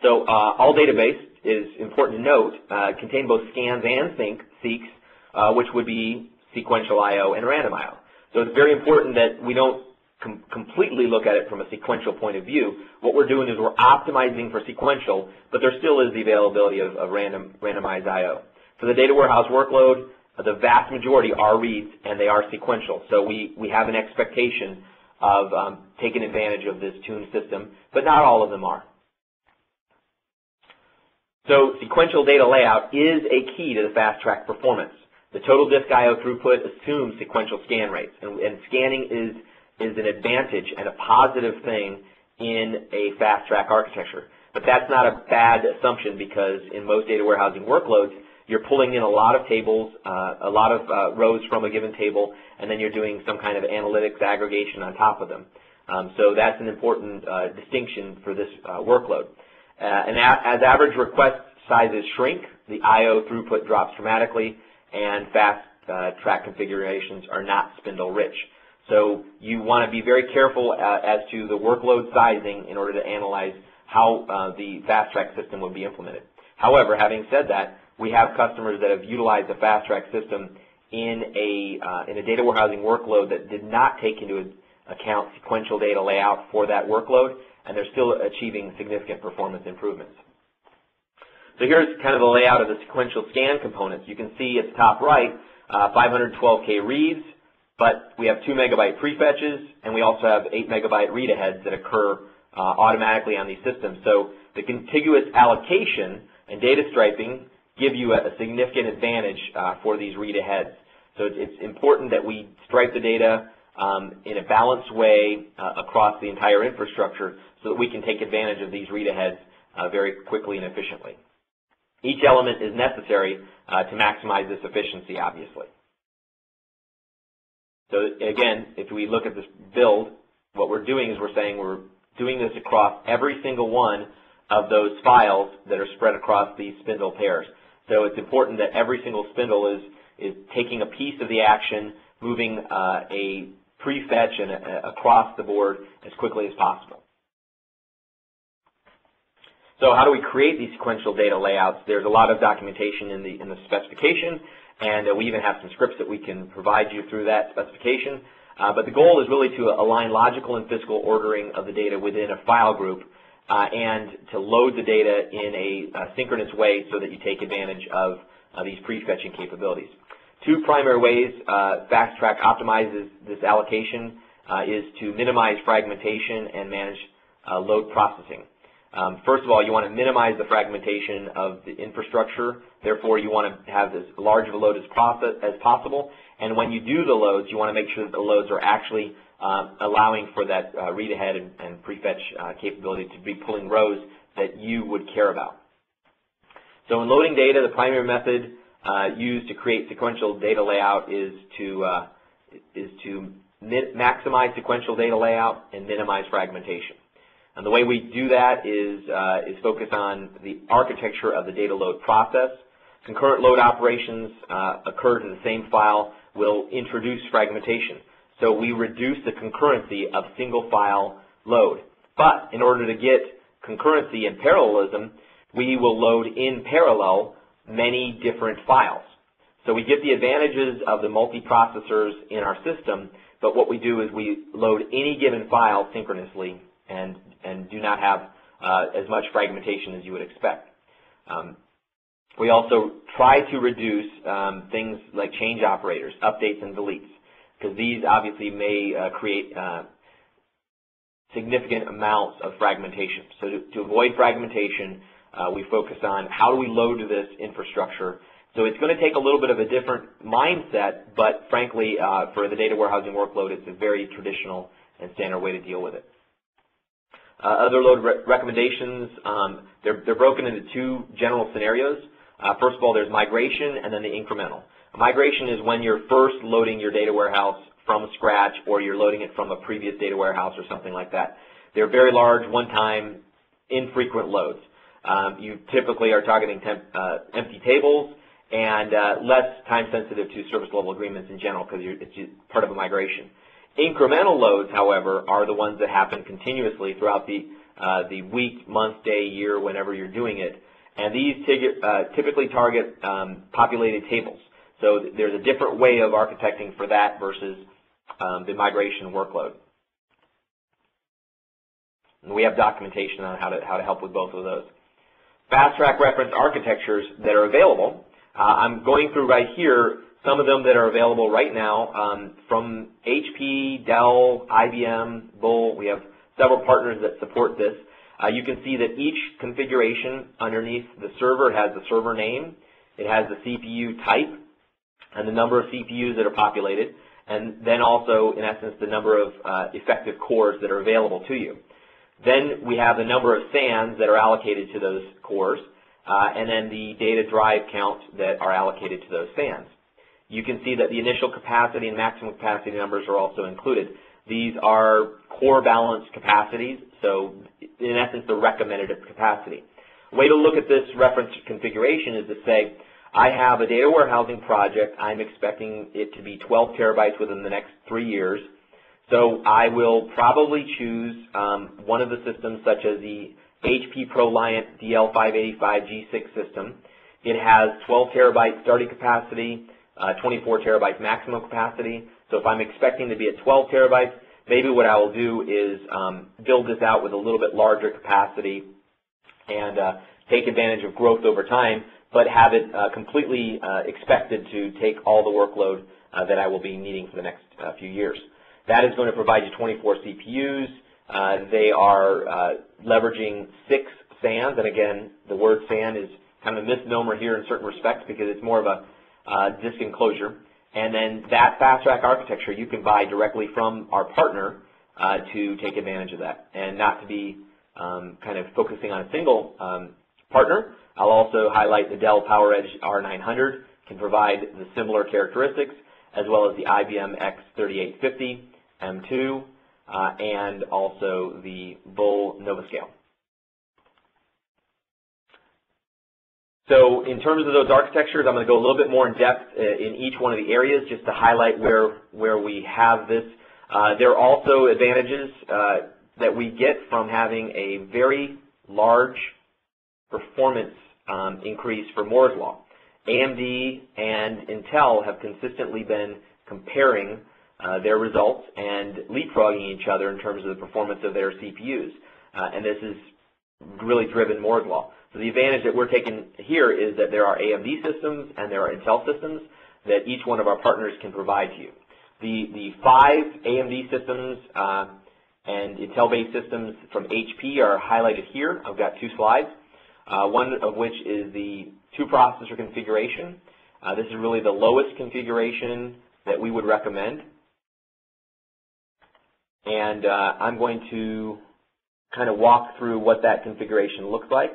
So uh, all database is important to note, uh, contain both scans and sync, seeks, uh, which would be sequential I.O. and random I.O. So it's very important that we don't com completely look at it from a sequential point of view. What we're doing is we're optimizing for sequential, but there still is the availability of, of random, randomized I.O. For the data warehouse workload, the vast majority are reads and they are sequential. So we, we have an expectation of um, taking advantage of this tuned system, but not all of them are. So sequential data layout is a key to the fast track performance. The total disk I.O. throughput assumes sequential scan rates, and, and scanning is is an advantage and a positive thing in a fast track architecture. But that's not a bad assumption because in most data warehousing workloads, you're pulling in a lot of tables, uh, a lot of uh, rows from a given table, and then you're doing some kind of analytics aggregation on top of them. Um, so that's an important uh, distinction for this uh, workload. Uh, and as average request sizes shrink, the I.O. throughput drops dramatically, and fast uh, track configurations are not spindle rich. So you want to be very careful uh, as to the workload sizing in order to analyze how uh, the fast track system would be implemented. However, having said that, we have customers that have utilized the fast track system in a uh, in a data warehousing workload that did not take into account sequential data layout for that workload, and they're still achieving significant performance improvements. So here's kind of the layout of the sequential scan components. You can see at the top right, uh, 512K reads, but we have 2 megabyte prefetches, and we also have 8 megabyte read-aheads that occur uh, automatically on these systems. So the contiguous allocation and data striping give you a, a significant advantage uh, for these read-aheads. So it's, it's, important that we stripe the data um, in a balanced way uh, across the entire infrastructure so that we can take advantage of these read-aheads uh, very quickly and efficiently. Each element is necessary uh, to maximize this efficiency, obviously. So again, if we look at this build, what we're doing is we're saying we're doing this across every single one of those files that are spread across these spindle pairs. So it's important that every single spindle is, is taking a piece of the action, moving uh, a prefetch and a, across the board as quickly as possible. So how do we create these sequential data layouts? There's a lot of documentation in the, in the specification. And uh, we even have some scripts that we can provide you through that specification. Uh, but the goal is really to align logical and physical ordering of the data within a file group uh, and to load the data in a, a, synchronous way so that you take advantage of uh, these prefetching capabilities. Two primary ways uh, FastTrack optimizes this allocation uh, is to minimize fragmentation and manage load processing. Um, first of all, you want to minimize the fragmentation of the infrastructure. Therefore, you want to have as large of a load as, possible. And when you do the loads, you want to make sure that the loads are actually uh, allowing for that uh, read ahead and, and prefetch uh, capability to be pulling rows that you would care about. So in loading data, the primary method uh, used to create sequential data layout is to uh, is to maximize sequential data layout and minimize fragmentation. And the way we do that is, uh, is focus on the architecture of the data load process. Concurrent load operations uh, occurred in the same file will introduce fragmentation. So we reduce the concurrency of single file load. But in order to get concurrency and parallelism, we will load in parallel many different files. So we get the advantages of the multiprocessors in our system, but what we do is we load any given file synchronously and, and do not have uh, as much fragmentation as you would expect. Um, we also try to reduce um, things like change operators, updates and deletes, because these obviously may uh, create uh, significant amounts of fragmentation. So to, to avoid fragmentation, uh, we focus on how do we load this infrastructure. So it's going to take a little bit of a different mindset, but frankly, uh, for the data warehousing workload, it's a very traditional and standard way to deal with it. Uh, other load re recommendations, um, they're, they're broken into two general scenarios. Uh, first of all, there's migration and then the incremental. Migration is when you're first loading your data warehouse from scratch or you're loading it from a previous data warehouse or something like that. They're very large, one-time, infrequent loads. Um, you typically are targeting temp, uh, empty tables and uh, less time sensitive to service level agreements in general because it's part of a migration. Incremental loads, however, are the ones that happen continuously throughout the, uh, the week, month, day, year, whenever you're doing it. And these uh, typically target um, populated tables. So there's a different way of architecting for that versus um, the migration workload. And we have documentation on how to, how to help with both of those. Fast track reference architectures that are available. Uh, I'm going through right here some of them that are available right now um, from HP, Dell, IBM, Bull. We have several partners that support this. Uh, you can see that each configuration underneath the server has the server name, it has the CPU type, and the number of CPUs that are populated and then also, in essence, the number of uh, effective cores that are available to you. Then we have the number of SANs that are allocated to those cores, uh, and then the data drive count that are allocated to those SANs. You can see that the initial capacity and maximum capacity numbers are also included. These are core balanced capacities, so in essence, the recommended capacity. A way to look at this reference configuration is to say, I have a data warehousing project. I'm expecting it to be 12 terabytes within the next three years. So I will probably choose um, one of the systems such as the HP ProLiant DL585 G6 system. It has 12 terabyte starting capacity, uh, 24 terabytes maximum capacity. So if I'm expecting to be at 12 terabytes, maybe what I will do is um, build this out with a little bit larger capacity and uh, take advantage of growth over time but have it uh, completely uh, expected to take all the workload uh, that I will be needing for the next uh, few years. That is going to provide you 24 CPUs. Uh, they are uh, leveraging six SANs, and again, the word SAN is kind of a misnomer here in certain respects because it's more of a disk enclosure. And then that fast track architecture you can buy directly from our partner uh, to take advantage of that and not to be um, kind of focusing on a single um, partner, I'll also highlight the Dell PowerEdge R900 can provide the similar characteristics, as well as the IBM X3850 M2, uh, and also the Bull NovaScale. So in terms of those architectures, I'm going to go a little bit more in depth uh, in each one of the areas just to highlight where, where we have this. Uh, there are also advantages uh, that we get from having a very large performance um, increase for Moore's Law. AMD and Intel have consistently been comparing uh, their results and leapfrogging each other in terms of the performance of their CPUs. Uh, and this has really driven Moore's Law. So the advantage that we're taking here is that there are AMD systems and there are Intel systems that each one of our partners can provide to you. The, the five AMD systems uh, and Intel-based systems from HP are highlighted here. I've got two slides uh, one of which is the two-processor configuration. Uh, this is really the lowest configuration that we would recommend. And uh, I'm going to kind of walk through what that configuration looks like.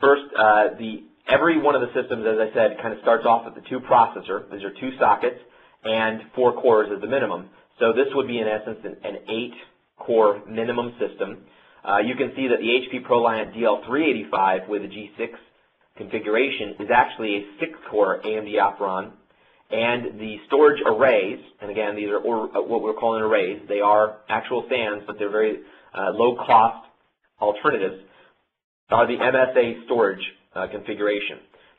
First, uh, the every one of the systems, as I said, kind of starts off with the two processor. These are two sockets and four cores as the minimum. So this would be, in essence, an, an eight-core minimum system. Uh, you can see that the HP ProLiant DL385 with a G6 configuration is actually a six-core AMD Opteron, and the storage arrays, and again, these are or, uh, what we're calling arrays. They are actual SANs, but they're very uh, low-cost alternatives, the MSA storage uh, configuration.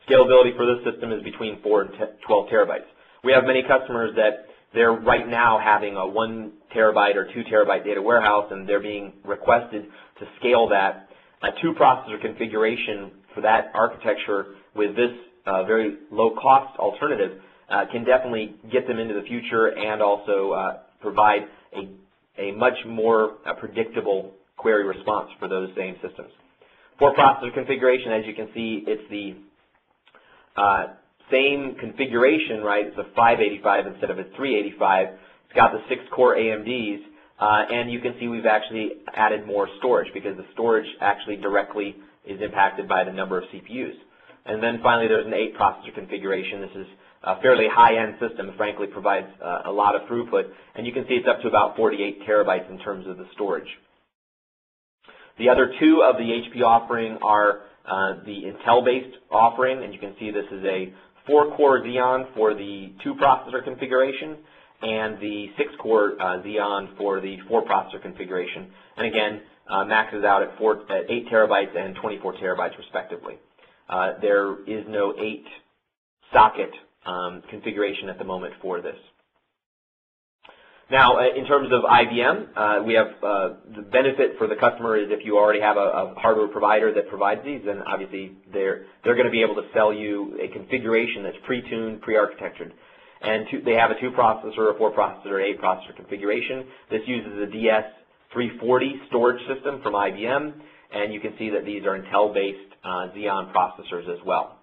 Scalability for this system is between 4 and 12 terabytes. We have many customers that they're right now having a one terabyte or two terabyte data warehouse, and they're being requested to scale that. A two processor configuration for that architecture with this uh, very low cost alternative uh, can definitely get them into the future and also uh, provide a, a much more uh, predictable query response for those same systems. Four processor configuration, as you can see, it's the uh, same configuration, right? It's a 585 instead of a 385. It's got the six core AMDs, uh, and you can see we've actually added more storage because the storage actually directly is impacted by the number of CPUs. And then finally, there's an eight processor configuration. This is a fairly high-end system, frankly provides uh, a lot of throughput, and you can see it's up to about 48 terabytes in terms of the storage. The other two of the HP offering are uh, the Intel-based offering, and you can see this is a four-core Xeon for the two-processor configuration, and the six-core uh, Xeon for the four-processor configuration. And again, uh, maxes out at, four, at 8 terabytes and 24 terabytes respectively. Uh, there is no 8-socket um, configuration at the moment for this. Now, uh, in terms of IBM, uh, we have uh, the benefit for the customer is if you already have a, hardware provider that provides these, then obviously they're they're going to be able to sell you a configuration that's pre-tuned, pre-architectured. They have a two-processor, a four-processor, eight processor configuration. This uses a DS340 storage system from IBM, and you can see that these are Intel-based uh, Xeon processors as well.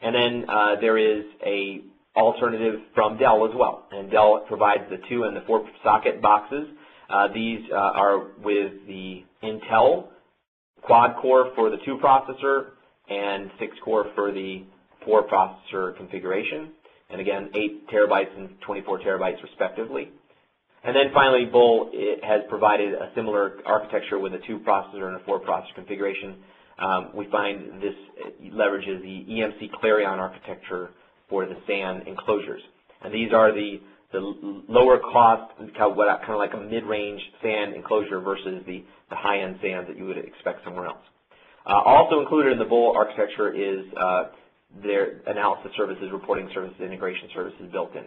And then uh, there is a alternative from Dell as well. And Dell provides the two and the four socket boxes. Uh, these uh, are with the Intel quad core for the two processor and six core for the four processor configuration. And again, 8 terabytes and 24 terabytes respectively. And then finally, Bull has provided a similar architecture with a two processor and a four processor configuration. Um, we find this leverages the EMC CLARiiON architecture for the SAN enclosures. And these are the, the lower cost, kind of, like a mid-range SAN enclosure versus the, the high-end SANs that you would expect somewhere else. Uh, also included in the Bull architecture is uh, their analysis services, reporting services, integration services built in.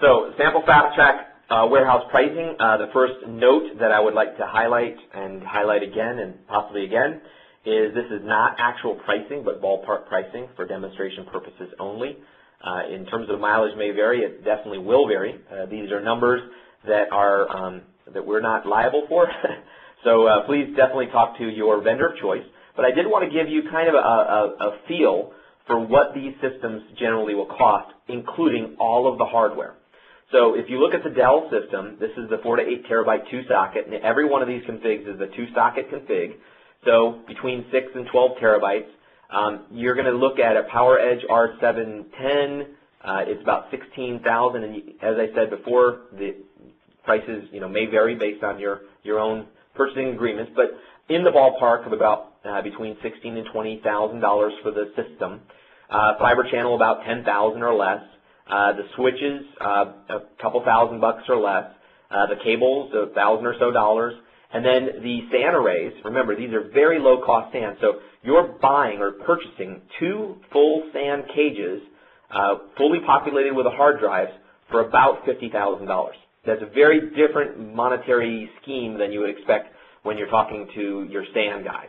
So sample fast track uh, warehouse pricing, uh, the first note that I would like to highlight and highlight again and possibly again is this is not actual pricing, but ballpark pricing for demonstration purposes only. Uh, in terms of mileage may vary, it definitely will vary. Uh, these are numbers that are um, that we're not liable for. so uh, please definitely talk to your vendor of choice. But I did want to give you kind of a, a, a feel for what these systems generally will cost, including all of the hardware. So if you look at the Dell system, this is the 4 to 8 terabyte two socket, and every one of these configs is a two socket config. So between 6 and 12 terabytes, um, you're going to look at a PowerEdge R710. Uh, it's about 16,000, and as I said before, the prices you know may vary based on your your own purchasing agreements, but in the ballpark of about uh, between 16 and 20 thousand dollars for the system. Uh, fiber channel about 10,000 or less. Uh, the switches uh, a couple thousand bucks or less. Uh, the cables a thousand or so dollars. And then the SAN arrays, remember these are very low cost SAN, so you're buying or purchasing two full SAN cages, uh, fully populated with a hard drives for about $50,000. That's a very different monetary scheme than you would expect when you're talking to your SAN guys.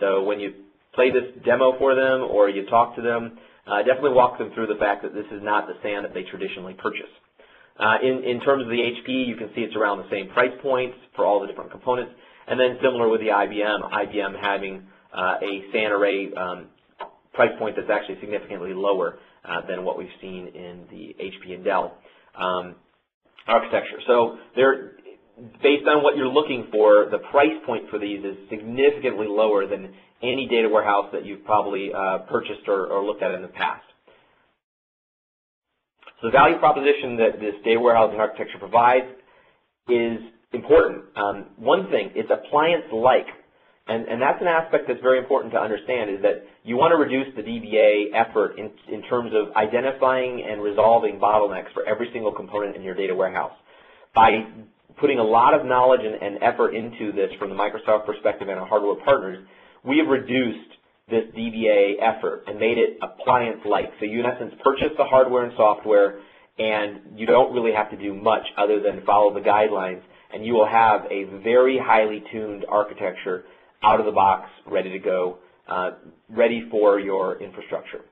So when you play this demo for them or you talk to them, uh, definitely walk them through the fact that this is not the SAN that they traditionally purchase. Uh, in, in terms of the HP, you can see it's around the same price points for all the different components. And then similar with the IBM, IBM having uh, a SAN array um, price point that's actually significantly lower uh, than what we've seen in the HP and Dell um, architecture. So they're, based on what you're looking for, the price point for these is significantly lower than any data warehouse that you've probably uh, purchased or, or looked at in the past. So the value proposition that this data warehousing architecture provides is important. Um, one thing, it's appliance-like. And, and, that's an aspect that's very important to understand is that you want to reduce the DBA effort in, in terms of identifying and resolving bottlenecks for every single component in your data warehouse. By putting a lot of knowledge and, and effort into this from the Microsoft perspective and our hardware partners, we have reduced this DBA effort and made it appliance-like. So you, in essence, purchase the hardware and software, and you don't really have to do much other than follow the guidelines, and you will have a very highly tuned architecture out of the box, ready to go, uh, ready for your infrastructure.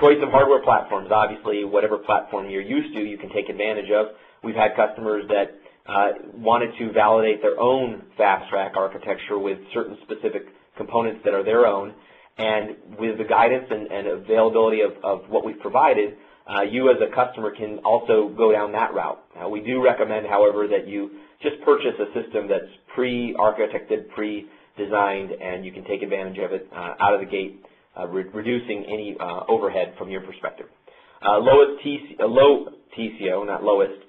choice of hardware platforms. Obviously, whatever platform you're used to, you can take advantage of. We've had customers that uh, wanted to validate their own fast track architecture with certain specific components that are their own. And with the guidance and, and availability of, of, what we've provided, uh, you as a customer can also go down that route. Uh, we do recommend, however, that you just purchase a system that's pre-architected, pre-designed, and you can take advantage of it uh, out of the gate, uh, re reducing any uh, overhead from your perspective. Uh, lowest TC, low TCO, not lowest,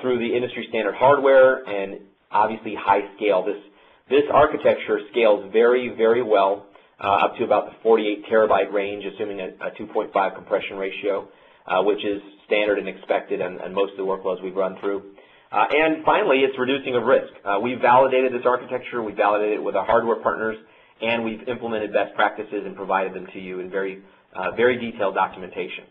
through the industry standard hardware and obviously high scale. This this architecture scales very, very well uh, up to about the 48 terabyte range, assuming a, a 2.5 compression ratio, uh, which is standard and expected on, on, most of the workloads we've run through. Uh, and finally, it's reducing of risk. Uh, we've validated this architecture, we've validated it with our hardware partners, and we've implemented best practices and provided them to you in very, uh, very detailed documentation.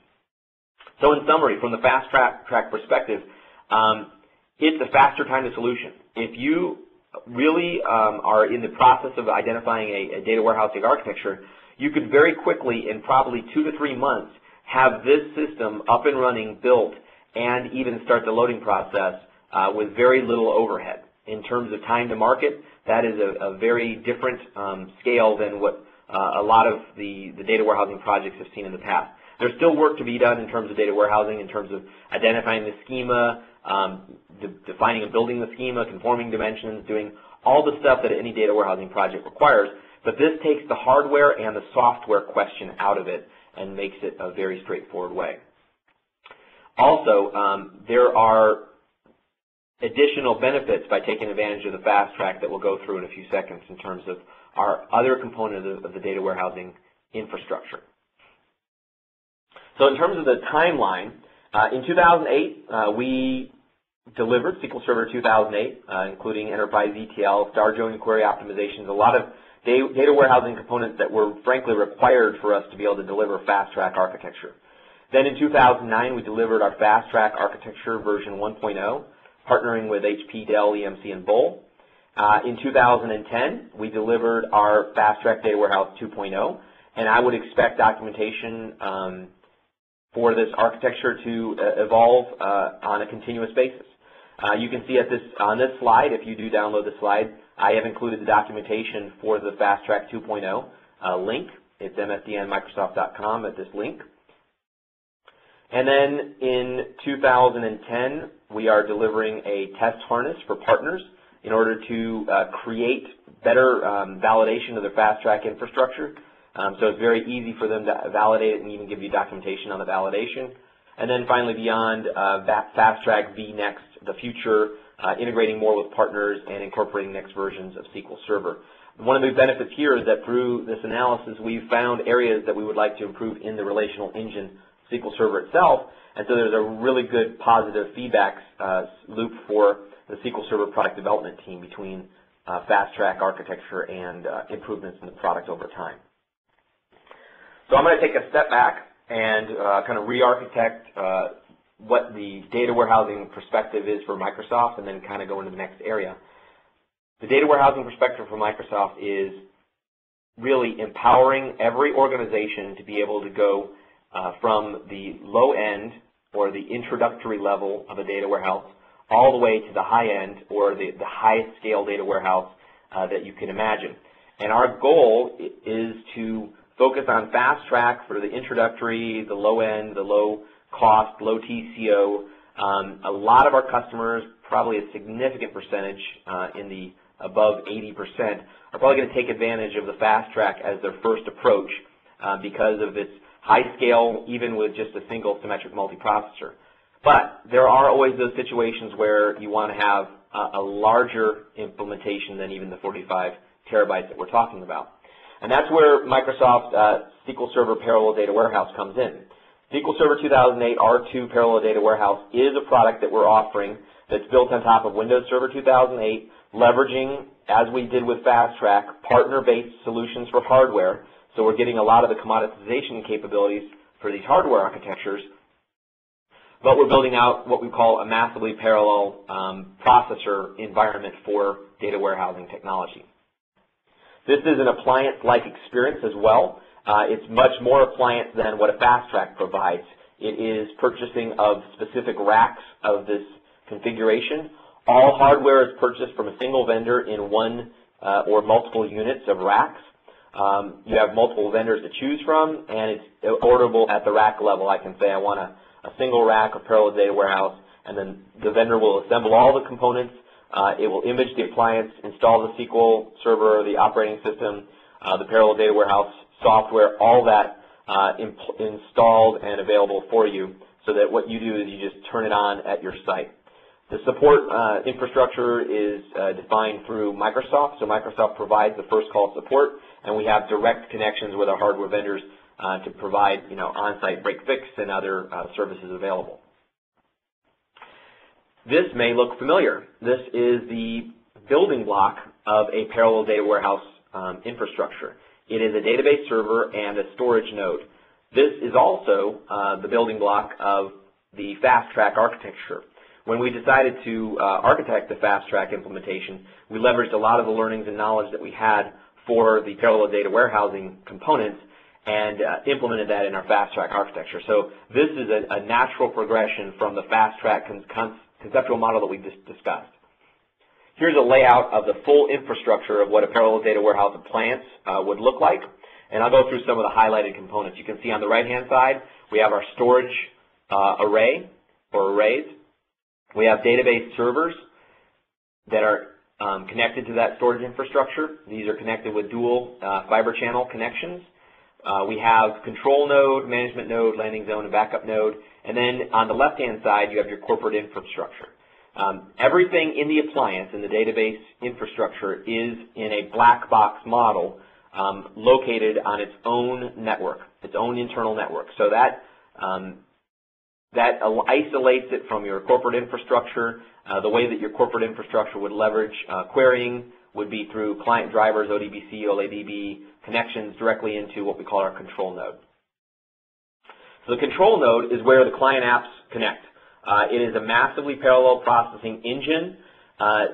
So in summary, from the fast track, track perspective, um, it's a faster time to solution. If you really um, are in the process of identifying a, a, data warehousing architecture, you could very quickly, in probably two to three months, have this system up and running, built, and even start the loading process uh, with very little overhead. In terms of time to market, that is a, a very different um, scale than what uh, a lot of the, the data warehousing projects have seen in the past. There's still work to be done in terms of data warehousing, in terms of identifying the schema, um, de defining and building the schema, conforming dimensions, doing all the stuff that any data warehousing project requires. But this takes the hardware and the software question out of it and makes it a very straightforward way. Also, um, there are additional benefits by taking advantage of the fast track that we'll go through in a few seconds in terms of our other component of the, of the data warehousing infrastructure. So in terms of the timeline, uh, in 2008, uh, we delivered SQL Server 2008, uh, including enterprise ETL, star join query optimizations, a lot of data warehousing components that were frankly required for us to be able to deliver fast track architecture. Then in 2009, we delivered our fast track architecture version 1.0, partnering with HP, Dell, EMC, and Bull. Uh, in 2010, we delivered our fast track data warehouse 2.0, and I would expect documentation um, for this architecture to uh, evolve uh, on a continuous basis. Uh, you can see at this on this slide, if you do download the slide, I have included the documentation for the Fast Track 2.0 uh, link. It's msdnmicrosoft.com at this link. And then in 2010, we are delivering a test harness for partners in order to uh, create better um, validation of their fast track infrastructure. Um, so it's very easy for them to validate it and even give you documentation on the validation. And then finally, beyond uh, Fast Track vNext, the future, uh, integrating more with partners and incorporating next versions of SQL Server. One of the benefits here is that through this analysis, we've found areas that we would like to improve in the relational engine SQL Server itself, and so there's a really good positive feedback uh, loop for the SQL Server product development team between uh, fast track architecture and uh, improvements in the product over time. So I'm going to take a step back and uh, kind of re-architect uh, what the data warehousing perspective is for Microsoft and then kind of go into the next area. The data warehousing perspective for Microsoft is really empowering every organization to be able to go uh, from the low end or the introductory level of a data warehouse all the way to the high end or the, the highest scale data warehouse uh, that you can imagine. And our goal is to focus on fast track for the introductory, the low end, the low cost, low TCO. Um, a lot of our customers, probably a significant percentage uh, in the above 80%, are probably going to take advantage of the fast track as their first approach uh, because of its high scale, even with just a single symmetric multiprocessor. But there are always those situations where you want to have a, a larger implementation than even the 45 terabytes that we're talking about. And that's where Microsoft uh, SQL Server Parallel Data Warehouse comes in. SQL Server 2008 R2 Parallel Data Warehouse is a product that we're offering that's built on top of Windows Server 2008, leveraging, as we did with Fast Track, partner-based solutions for hardware. So we're getting a lot of the commoditization capabilities for these hardware architectures, but we're building out what we call a massively parallel um, processor environment for data warehousing technology. This is an appliance-like experience as well. uh, it's much more appliance than what a fast track provides. It is purchasing of specific racks of this configuration. All hardware is purchased from a single vendor in one uh, or multiple units of racks. Um, you have multiple vendors to choose from, and it's orderable at the rack level. I can say I want a, a single rack of Parallel Data Warehouse, and then the vendor will assemble all the components. Uh, it will image the appliance, install the SQL server, the operating system, uh, the Parallel Data Warehouse software, all that uh, installed and available for you so that what you do is you just turn it on at your site. The support uh, infrastructure is uh, defined through Microsoft, so Microsoft provides the first call support, and we have direct connections with our hardware vendors uh, to provide, you know, on-site break fix and other uh, services available. This may look familiar. This is the building block of a parallel data warehouse um, infrastructure. It is a database server and a storage node. This is also uh, the building block of the fast track architecture. When we decided to uh, architect the fast track implementation, we leveraged a lot of the learnings and knowledge that we had for the parallel data warehousing components and uh, implemented that in our fast track architecture. So this is a, a natural progression from the fast track con conceptual model that we just discussed. Here's a layout of the full infrastructure of what a parallel data warehouse appliance uh, would look like. And I'll go through some of the highlighted components. You can see on the right-hand side, we have our storage uh, array or arrays. We have database servers that are um, connected to that storage infrastructure. These are connected with dual uh, fiber channel connections. Uh, we have control node, management node, landing zone, and backup node. And then on the left-hand side, you have your corporate infrastructure. Um, everything in the appliance, in the database infrastructure, is in a black box model um, located on its own network, its own internal network. So that um, that isolates it from your corporate infrastructure. Uh, the way that your corporate infrastructure would leverage uh, querying would be through client drivers, ODBC, OLE DB connections directly into what we call our control node. So the control node is where the client apps connect. Uh, it is a massively parallel processing engine uh,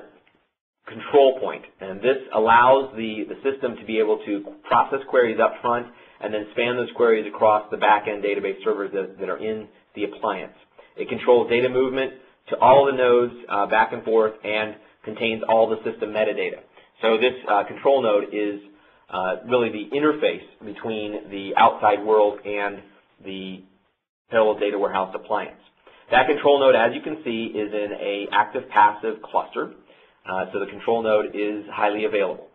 control point, and this allows the, the system to be able to process queries up front and then span those queries across the back-end database servers that, that, are in the appliance. It controls data movement to all the nodes uh, back and forth and contains all the system metadata. So this uh, control node is uh, really the interface between the outside world and the parallel data warehouse appliance. That control node, as you can see, is in a active-passive cluster, uh, so the control node is highly available.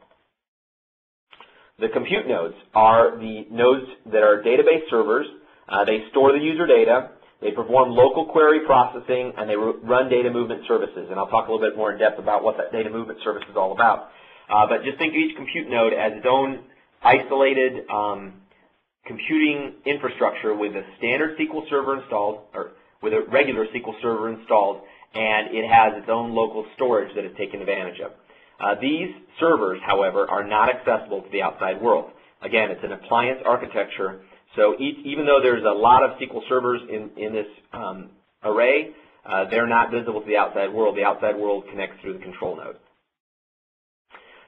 The compute nodes are the nodes that are database servers. Uh, they store the user data, they perform local query processing, and they run data movement services. And I'll talk a little bit more in depth about what that data movement service is all about. Uh, but just think of each compute node as its own isolated um, computing infrastructure with a standard SQL server installed, or with a regular SQL Server installed, and it has its own local storage that it's taken advantage of. Uh, these servers, however, are not accessible to the outside world. Again, it's an appliance architecture, so each, even though there's a lot of SQL servers in, in this um, array, uh, they're not visible to the outside world. The outside world connects through the control node.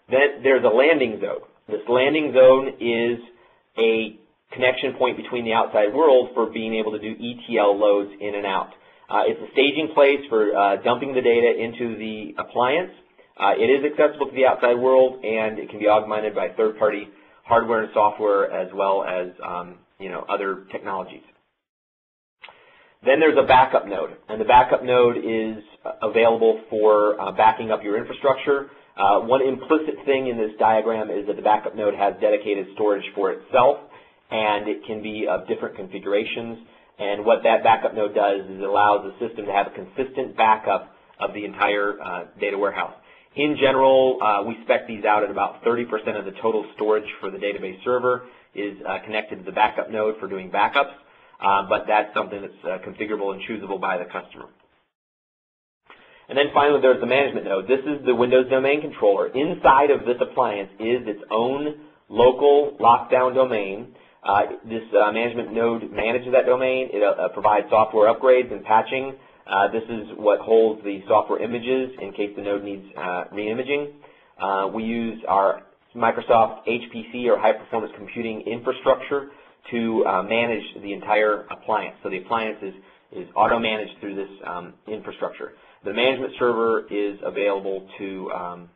Then there's a landing zone. This landing zone is a connection point between the outside world for being able to do ETL loads in and out. Uh, it's a staging place for uh, dumping the data into the appliance. Uh, it is accessible to the outside world, and it can be augmented by third-party hardware and software as well as um, you know other technologies. Then there's a backup node, and the backup node is available for uh, backing up your infrastructure. Uh, one implicit thing in this diagram is that the backup node has dedicated storage for itself, and it can be of different configurations. And what that backup node does is it allows the system to have a consistent backup of the entire uh, data warehouse. In general, uh, we spec these out at about 30% of the total storage for the database server is uh, connected to the backup node for doing backups, uh, but that's something that's uh, configurable and choosable by the customer. And then finally, there's the management node. This is the Windows Domain Controller. Inside of this appliance is its own local lockdown domain this uh, management node manages that domain. It uh, provides software upgrades and patching. Uh, this is what holds the software images in case the node needs uh, re-imaging. Uh, we use our Microsoft HPC or high performance computing infrastructure to uh, manage the entire appliance. So the appliance is, is auto-managed through this um, infrastructure. The management server is available to, um,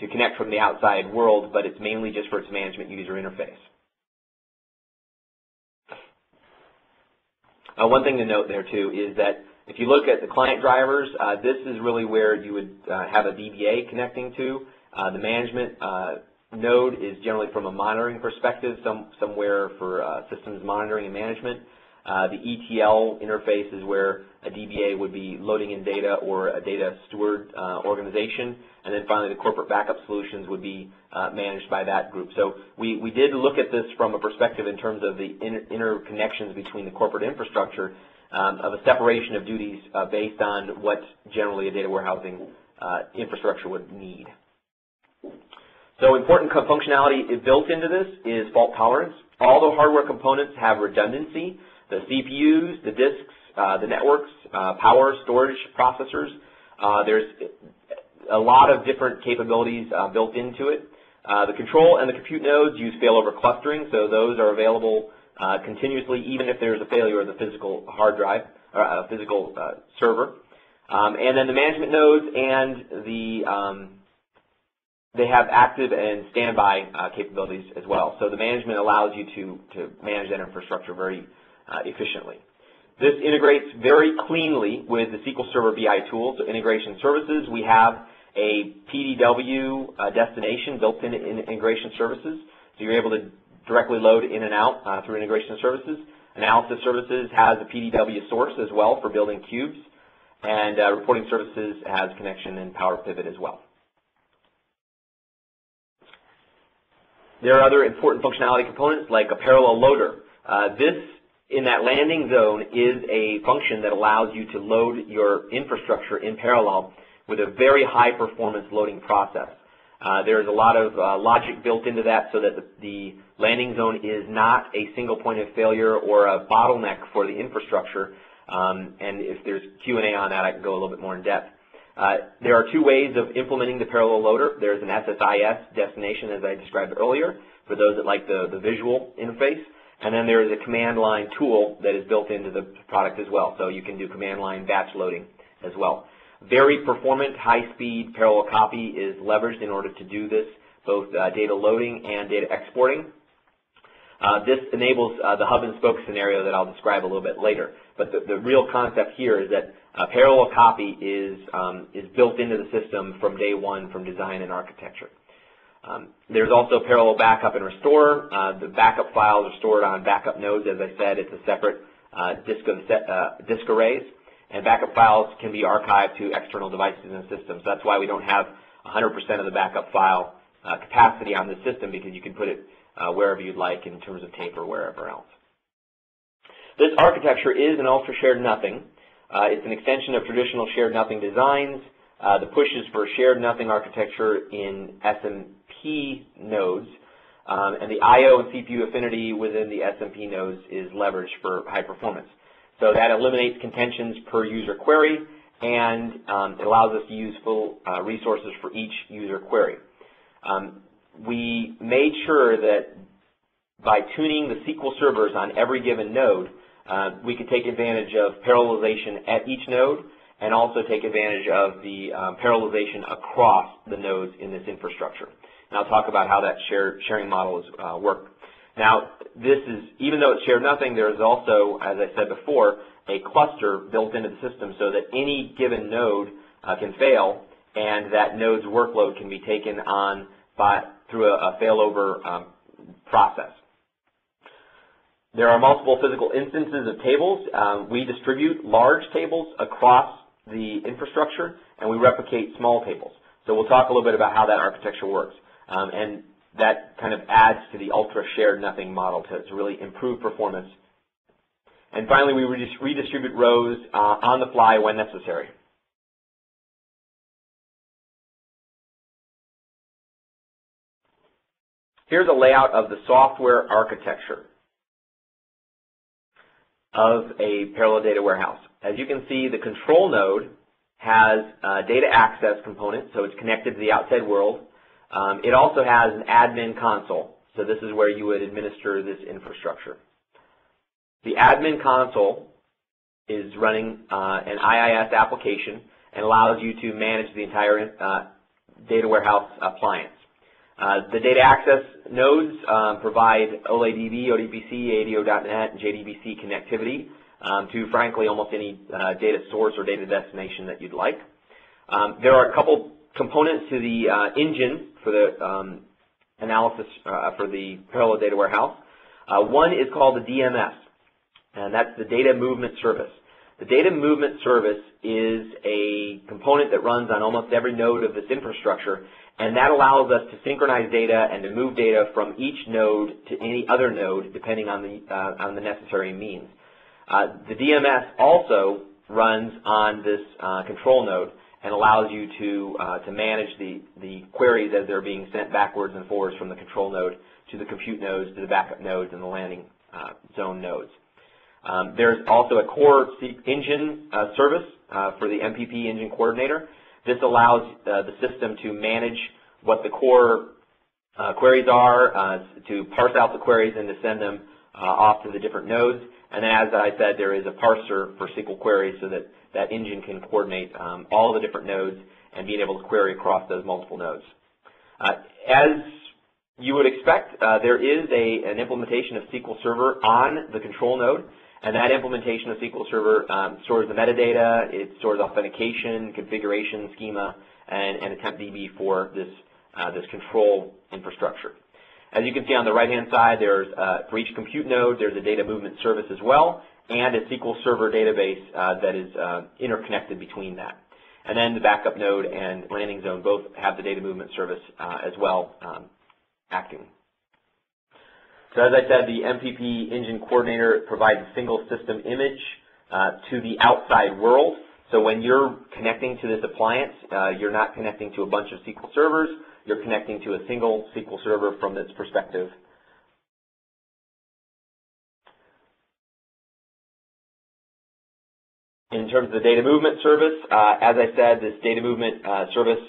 to connect from the outside world, but it's mainly just for its management user interface. Uh, one thing to note there too is that if you look at the client drivers, uh, this is really where you would uh, have a VBA connecting to. Uh, the management uh, node is generally from a monitoring perspective, some, somewhere for uh, systems monitoring and management. Uh, the ETL interface is where a DBA would be loading in data or a data steward uh, organization. And then finally, the corporate backup solutions would be uh, managed by that group. So we, we did look at this from a perspective in terms of the inter interconnections between the corporate infrastructure um, of a separation of duties uh, based on what generally a data warehousing uh, infrastructure would need. So important functionality built into this is fault tolerance. All the hardware components have redundancy. The CPUs, the disks, uh, the networks, uh, power, storage, processors. Uh, there's a lot of different capabilities built into it. Uh, the control and the compute nodes use failover clustering, so those are available uh, continuously even if there's a failure of the physical hard drive, or a physical server. Um, and then the management nodes and the um, they have active and standby uh, capabilities as well. So the management allows you to, to manage that infrastructure very efficiently. This integrates very cleanly with the SQL Server BI tools, So integration services, we have a PDW uh, destination built in, in integration services. So you're able to directly load in and out uh, through integration services. Analysis services has a PDW source as well for building cubes. And uh, reporting services has connection in Power Pivot as well. There are other important functionality components like a parallel loader. Uh, this, in that landing zone, is a function that allows you to load your infrastructure in parallel with a very high performance loading process. Uh, there's a lot of uh, logic built into that so that the, the, landing zone is not a single point of failure or a bottleneck for the infrastructure. Um, and if there's Q&A on that, I can go a little bit more in depth. Uh, there are two ways of implementing the parallel loader. There's an SSIS destination, as I described earlier, for those that like the, the visual interface. And then there is a command line tool that is built into the product as well. So you can do command line batch loading as well. Very performant, high-speed parallel copy is leveraged in order to do this, both uh, data loading and data exporting. Uh, this enables uh, the hub and spoke scenario that I'll describe a little bit later. But the, the real concept here is that uh, parallel copy is, um, is built into the system from day one from design and architecture. Um, there's also parallel backup and restore. Uh, the backup files are stored on backup nodes. As I said, it's a separate uh, disk, uh, disk arrays. And backup files can be archived to external devices and systems. That's why we don't have 100% of the backup file uh, capacity on the system because you can put it uh, wherever you'd like in terms of tape or wherever else. This architecture is an ultra shared nothing. Uh, it's an extension of traditional shared nothing designs. The push is for shared nothing architecture in SMP nodes, um, and the I.O. and CPU affinity within the SMP nodes is leveraged for high performance. So that eliminates contentions per user query, and um, it allows us to use full uh, resources for each user query. Um, we made sure that by tuning the SQL servers on every given node, uh, we could take advantage of parallelization at each node and also take advantage of the um, parallelization across the nodes in this infrastructure. And I'll talk about how that share, sharing model is uh. Now, this is, even though it's shared nothing, there is also, as I said before, a cluster built into the system so that any given node uh, can fail and that node's workload can be taken on by, through a, a failover um, process. There are multiple physical instances of tables. Um, we distribute large tables across the infrastructure, and we replicate small tables. So we'll talk a little bit about how that architecture works. Um, and that kind of adds to the ultra shared nothing model to, to really improve performance. And finally, we redistribute rows uh, on the fly when necessary. Here's a layout of the software architecture of a parallel data warehouse. As you can see, the control node has a data access component, so it's connected to the outside world. Um, it also has an admin console. So this is where you would administer this infrastructure. The admin console is running uh, an IIS application and allows you to manage the entire uh, data warehouse appliance. Uh, the data access nodes um, provide OLE DB, ODBC, ADO.NET, and JDBC connectivity um, to, frankly, almost any uh, data source or data destination that you'd like. Um, there are a couple components to the uh, engine for the um, analysis uh, for the parallel data warehouse. Uh, one is called the DMS, and that's the Data Movement Service. The Data Movement Service is a component that runs on almost every node of this infrastructure, and that allows us to synchronize data and to move data from each node to any other node, depending on the, uh, on the necessary means. Uh, the DMS also runs on this uh, control node and allows you to, uh, to manage the, the queries as they're being sent backwards and forwards from the control node to the compute nodes, to the backup nodes, and the landing uh, zone nodes. Um, there's also a core engine uh, service uh, for the MPP engine coordinator. This allows uh, the system to manage what the core uh, queries are, to parse out the queries and to send them off to the different nodes. And then, as I said, there is a parser for SQL queries so that that engine can coordinate um, all the different nodes and being able to query across those multiple nodes. as you would expect, there is a, an implementation of SQL Server on the control node. And that implementation of SQL Server um, stores the metadata, it stores authentication, configuration schema, and, and DB for this, uh, this control infrastructure. As you can see on the right-hand side, there's uh, for each compute node, there's a data movement service as well, and a SQL Server database uh, that is uh, interconnected between that. And then the backup node and landing zone both have the data movement service uh, as well um, acting. So as I said, the MPP engine coordinator provides a single system image uh, to the outside world. So when you're connecting to this appliance, uh, you're not connecting to a bunch of SQL servers. You're connecting to a single SQL server from its perspective. In terms of the data movement service, uh, as I said, this data movement uh, service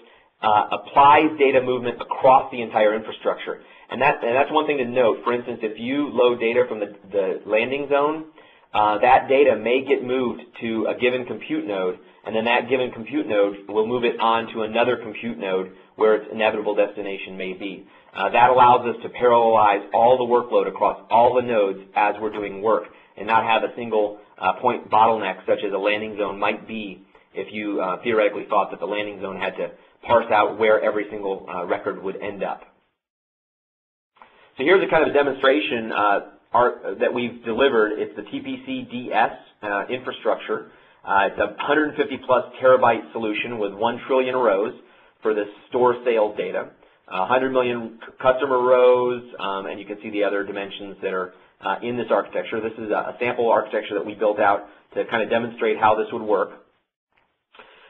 uh, applies data movement across the entire infrastructure. And, that, and that's one thing to note. For instance, if you load data from the, the landing zone, uh, that data may get moved to a given compute node, and then that given compute node will move it on to another compute node where its inevitable destination may be. Uh, that allows us to parallelize all the workload across all the nodes as we're doing work and not have a single uh, point bottleneck such as a landing zone might be if you uh, theoretically thought that the landing zone had to parse out where every single uh, record would end up. So here's a kind of a demonstration uh, that we've delivered. It's the TPC DS uh, infrastructure. Uh, it's a 150 plus terabyte solution with 1 trillion rows for the store sales data. 100 million customer rows, um, and you can see the other dimensions that are uh, in this architecture. This is a sample architecture that we built out to kind of demonstrate how this would work.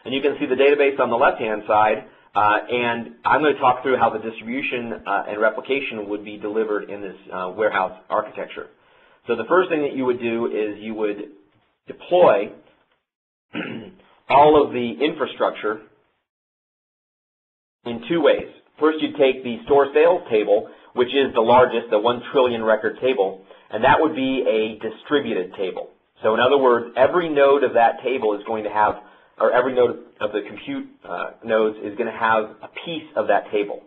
And you can see the database on the left-hand side. Uh, and I'm going to talk through how the distribution uh, and replication would be delivered in this uh, warehouse architecture. So the first thing that you would do is you would deploy all of the infrastructure in two ways. First, you'd take the store sales table, which is the largest, the 1 trillion record table, and that would be a distributed table. So in other words, every node of that table is going to have or every node of the compute uh, nodes is going to have a piece of that table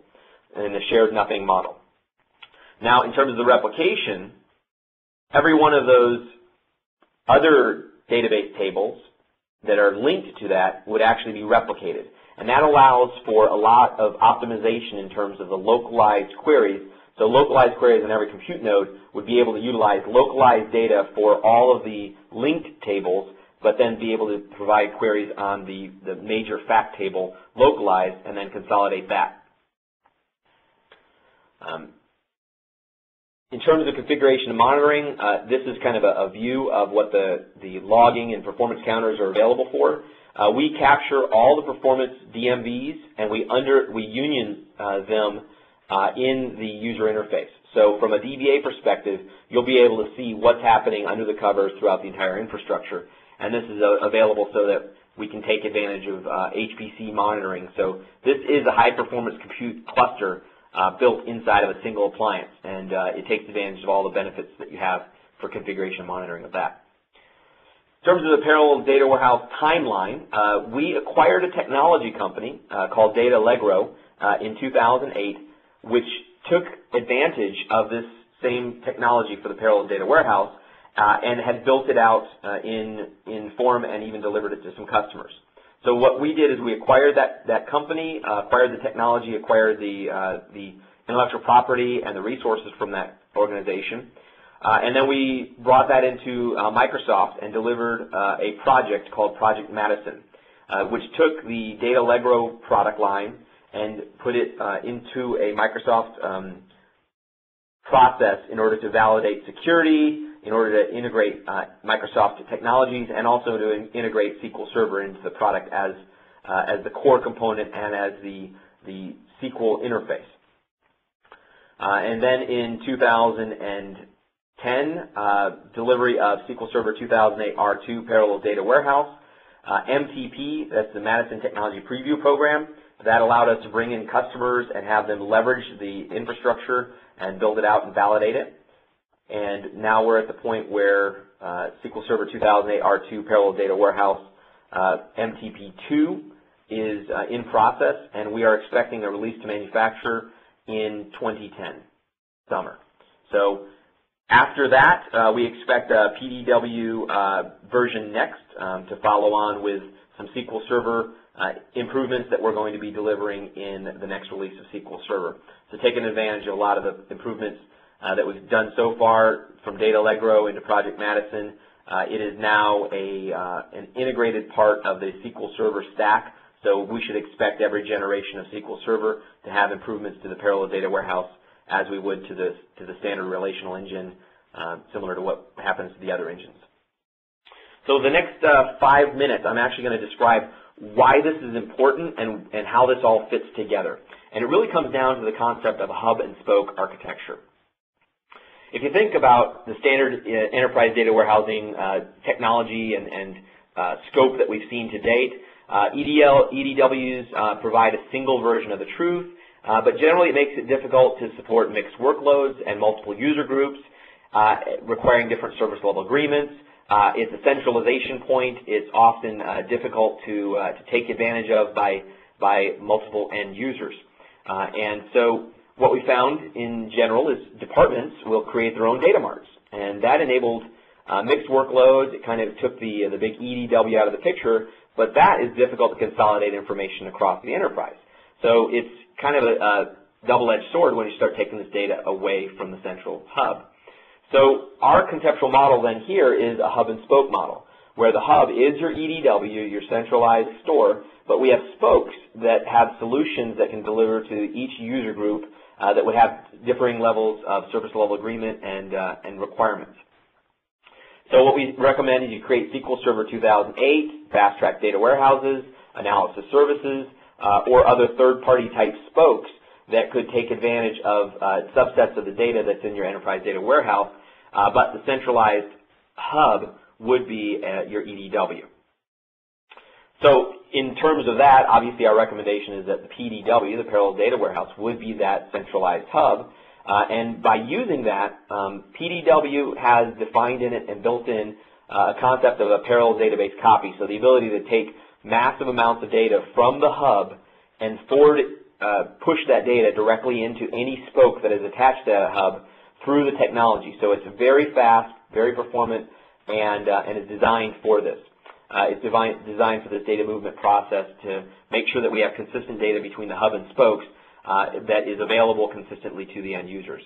in a shared nothing model. Now, in terms of the replication, every one of those other database tables that are linked to that would actually be replicated. And that allows for a lot of optimization in terms of the localized queries. So localized queries in every compute node would be able to utilize localized data for all of the linked tables but then be able to provide queries on the, the major fact table localized and then consolidate that. Um, in terms of configuration and monitoring, uh, this is kind of a, a, view of what the, the logging and performance counters are available for. Uh, we capture all the performance DMVs and we under we union uh, them uh, in the user interface. So from a DBA perspective, you'll be able to see what's happening under the covers throughout the entire infrastructure and this is uh, available so that we can take advantage of uh, HPC monitoring. So this is a high-performance compute cluster uh, built inside of a single appliance, and uh, it takes advantage of all the benefits that you have for configuration monitoring of that. In terms of the parallel data warehouse timeline, uh, we acquired a technology company uh, called DATAllegro uh, in 2008, which took advantage of this same technology for the parallel data warehouse uh, and had built it out uh, in, in form and even delivered it to some customers. So what we did is we acquired that, that company, uh, acquired the technology, acquired the, uh, the intellectual property and the resources from that organization, uh, and then we brought that into uh, Microsoft and delivered a project called Project Madison, which took the DATAllegro product line and put it into a Microsoft um, process in order to validate security, in order to integrate uh, Microsoft technologies and also to in integrate SQL Server into the product as, uh, as the core component and as the, the SQL interface. Uh, and then in 2010, uh, delivery of SQL Server 2008 R2 Parallel Data Warehouse. MTP, that's the Madison Technology Preview Program, that allowed us to bring in customers and have them leverage the infrastructure and build it out and validate it. And now we're at the point where uh, SQL Server 2008 R2 Parallel Data Warehouse uh, MTP2 is uh, in process, and we are expecting a release to manufacture in 2010 summer. So after that, uh, we expect a PDW uh, version next um, to follow on with some SQL Server uh, improvements that we're going to be delivering in the next release of SQL Server. So taking advantage of a lot of the improvements that we've done so far from DATAllegro into Project Madison. Uh, it is now a, uh, an integrated part of the SQL Server stack, so we should expect every generation of SQL Server to have improvements to the parallel data warehouse as we would to the, to the standard relational engine, uh, similar to what happens to the other engines. So the next uh, five minutes, I'm actually going to describe why this is important and, and how this all fits together. And it really comes down to the concept of a hub and spoke architecture. If you think about the standard uh, enterprise data warehousing uh, technology and, and uh, scope that we've seen to date, uh, EDL, EDWs uh, provide a single version of the truth, uh, but generally it makes it difficult to support mixed workloads and multiple user groups, requiring different service level agreements. it's a centralization point. It's often difficult to, to take advantage of by, by multiple end users. and so what we found in general is departments will create their own data marts, and that enabled uh, mixed workloads. It kind of took the, the big EDW out of the picture, but that is difficult to consolidate information across the enterprise. So it's kind of a, a double-edged sword when you start taking this data away from the central hub. So our conceptual model then here is a hub and spoke model, where the hub is your EDW, your centralized store, but we have spokes that have solutions that can deliver to each user group uh, that would have differing levels of service level agreement and, uh, and requirements. So what we recommend is you create SQL Server 2008, fast track data warehouses, analysis services, uh, or other third-party type spokes that could take advantage of uh, subsets of the data that's in your enterprise data warehouse, uh, but the centralized hub would be uh, your EDW. So in terms of that, obviously our recommendation is that the PDW, the Parallel Data Warehouse, would be that centralized hub. Uh, and by using that, um, PDW has defined in it and built in uh, a concept of a parallel database copy. So the ability to take massive amounts of data from the hub and forward, uh, push that data directly into any spoke that is attached to that hub through the technology. So it's very fast, very performant, and, uh, and is designed for this. Uh, it's designed for this data movement process to make sure that we have consistent data between the hub and spokes uh, that is available consistently to the end users.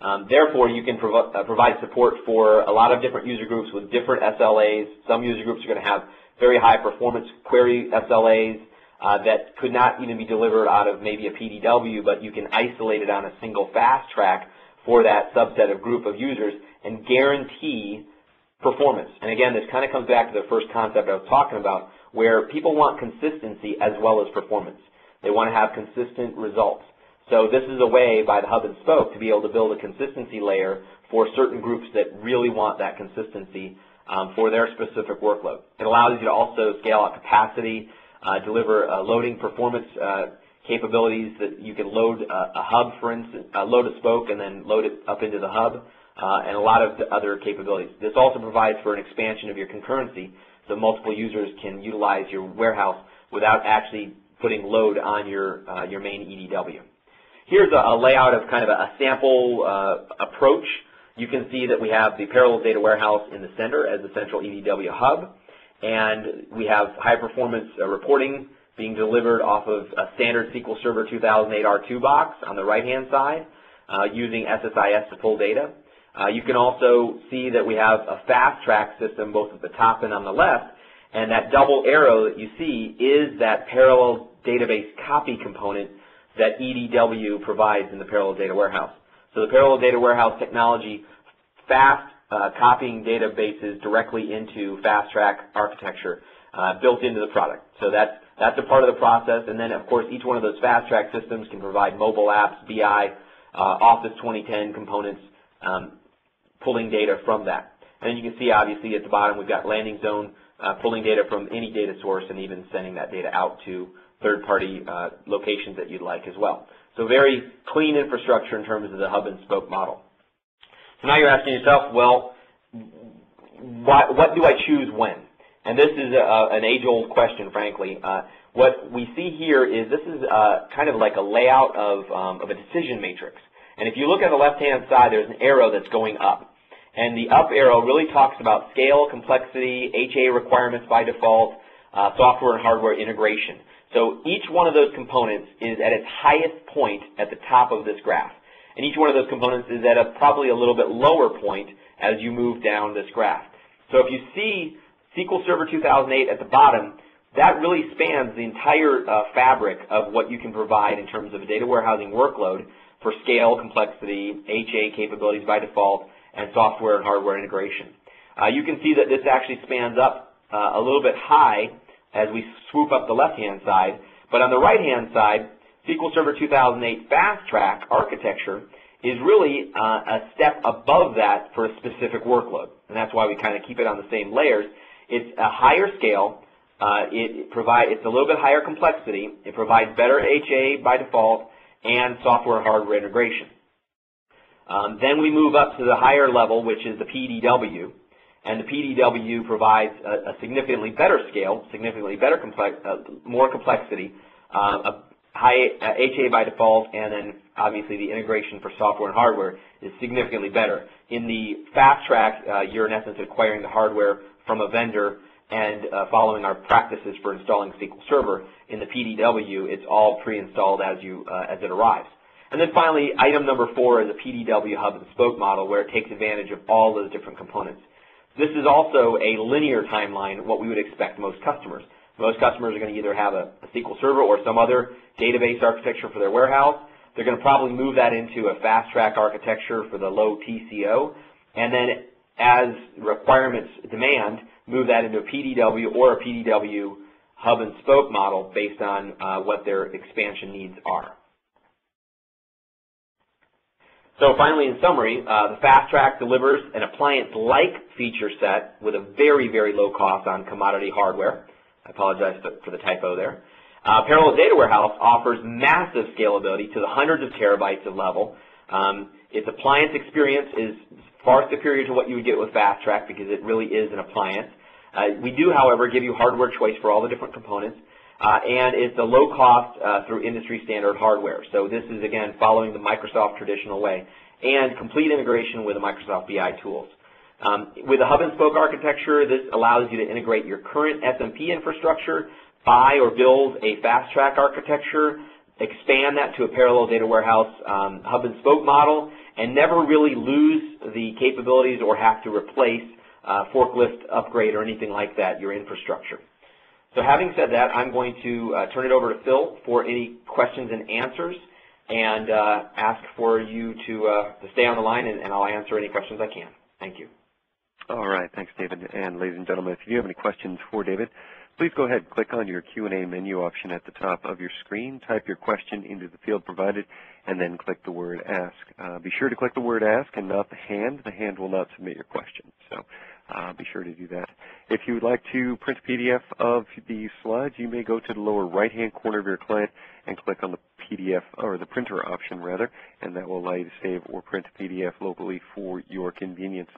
Um, therefore, you can uh, provide support for a lot of different user groups with different SLAs. Some user groups are going to have very high performance query SLAs uh, that could not even be delivered out of maybe a PDW, but you can isolate it on a single fast track for that subset of group of users and guarantee performance. And again, this kind of comes back to the first concept I was talking about, where people want consistency as well as performance. They want to have consistent results. So this is a way by the hub and spoke to be able to build a consistency layer for certain groups that really want that consistency um, for their specific workload. It allows you to also scale out capacity, uh, deliver uh, loading performance uh, capabilities that you can load a, a hub, for instance, uh, load a spoke and then load it up into the hub, uh, and a lot of other capabilities. This also provides for an expansion of your concurrency, so multiple users can utilize your warehouse without actually putting load on your uh, your main EDW. Here's a, a, layout of kind of a, sample uh, approach. You can see that we have the parallel data warehouse in the center as the central EDW hub, and we have high performance uh, reporting being delivered off of a standard SQL Server 2008 R2 box on the right-hand side uh, using SSIS to pull data. Uh, you can also see that we have a fast track system both at the top and on the left, and that double arrow that you see is that parallel database copy component that EDW provides in the parallel data warehouse. So the parallel data warehouse technology fast uh, copying databases directly into fast track architecture uh, built into the product. So that's that's a part of the process. And then, of course, each one of those fast track systems can provide mobile apps, BI, uh, Office 2010 components, um, pulling data from that. And you can see, obviously, at the bottom, we've got landing zone uh, pulling data from any data source and even sending that data out to third-party uh, locations that you'd like as well. So very clean infrastructure in terms of the hub and spoke model. So now you're asking yourself, well, what, what do I choose when? And this is a, an age-old question, frankly. Uh, what we see here is this is uh, kind of like a layout of, um, of a decision matrix. And if you look at the left-hand side, there's an arrow that's going up. And the up arrow really talks about scale, complexity, HA requirements by default, uh, software and hardware integration. So each one of those components is at its highest point at the top of this graph. And each one of those components is at a probably a little bit lower point as you move down this graph. So if you see SQL Server 2008 at the bottom, that really spans the entire uh, fabric of what you can provide in terms of a data warehousing workload for scale, complexity, HA capabilities by default, and software and hardware integration. Uh, you can see that this actually spans up uh, a little bit high as we swoop up the left-hand side, but on the right-hand side, SQL Server 2008 Fast Track architecture is really uh, a step above that for a specific workload, and that's why we kind of keep it on the same layers. It's a higher scale. Uh, it provide, it's a little bit higher complexity. It provides better HA by default, and software hardware integration. Um, then we move up to the higher level, which is the PDW, and the PDW provides a, a significantly better scale, significantly better complex, uh, more complexity, uh, a high uh, HA by default, and then obviously the integration for software and hardware is significantly better. In the fast track, uh, you're in essence acquiring the hardware from a vendor and uh, following our practices for installing SQL Server. In the PDW, it's all pre-installed as you uh, as it arrives. And then finally, item number four is a PDW hub and spoke model where it takes advantage of all those different components. This is also a linear timeline, what we would expect most customers. Most customers are going to either have a, a SQL Server or some other database architecture for their warehouse. They're going to probably move that into a fast track architecture for the low TCO. And then as requirements demand, move that into a PDW or a PDW hub and spoke model based on uh, what their expansion needs are. So finally, in summary, uh, the Fast Track delivers an appliance-like feature set with a very, very low cost on commodity hardware. I apologize for the typo there. Uh, Parallel Data Warehouse offers massive scalability to the hundreds of terabytes of level. Um, its appliance experience is far superior to what you would get with Fast Track because it really is an appliance. Uh, we do, however, give you hardware choice for all the different components, uh, and it's a low cost uh, through industry standard hardware. So this is, again, following the Microsoft traditional way, and complete integration with the Microsoft BI tools. Um, with the hub and spoke architecture, this allows you to integrate your current SMP infrastructure, buy or build a fast track architecture, expand that to a parallel data warehouse um, hub and spoke model, and never really lose the capabilities or have to replace uh, forklift upgrade or anything like that, your infrastructure. So having said that, I'm going to uh, turn it over to Phil for any questions and answers and uh, ask for you to, uh, to stay on the line and, and, I'll answer any questions I can. Thank you. All right. Thanks, David. And ladies and gentlemen, if you have any questions for David, please go ahead and click on your Q&A menu option at the top of your screen, type your question into the field provided, and then click the word Ask. Uh, be sure to click the word Ask and not the hand. The hand will not submit your question. So uh, be sure to do that. If you would like to print a PDF of the slides, you may go to the lower right-hand corner of your client and click on the PDF, or the printer option rather, and that will allow you to save or print a PDF locally for your convenience.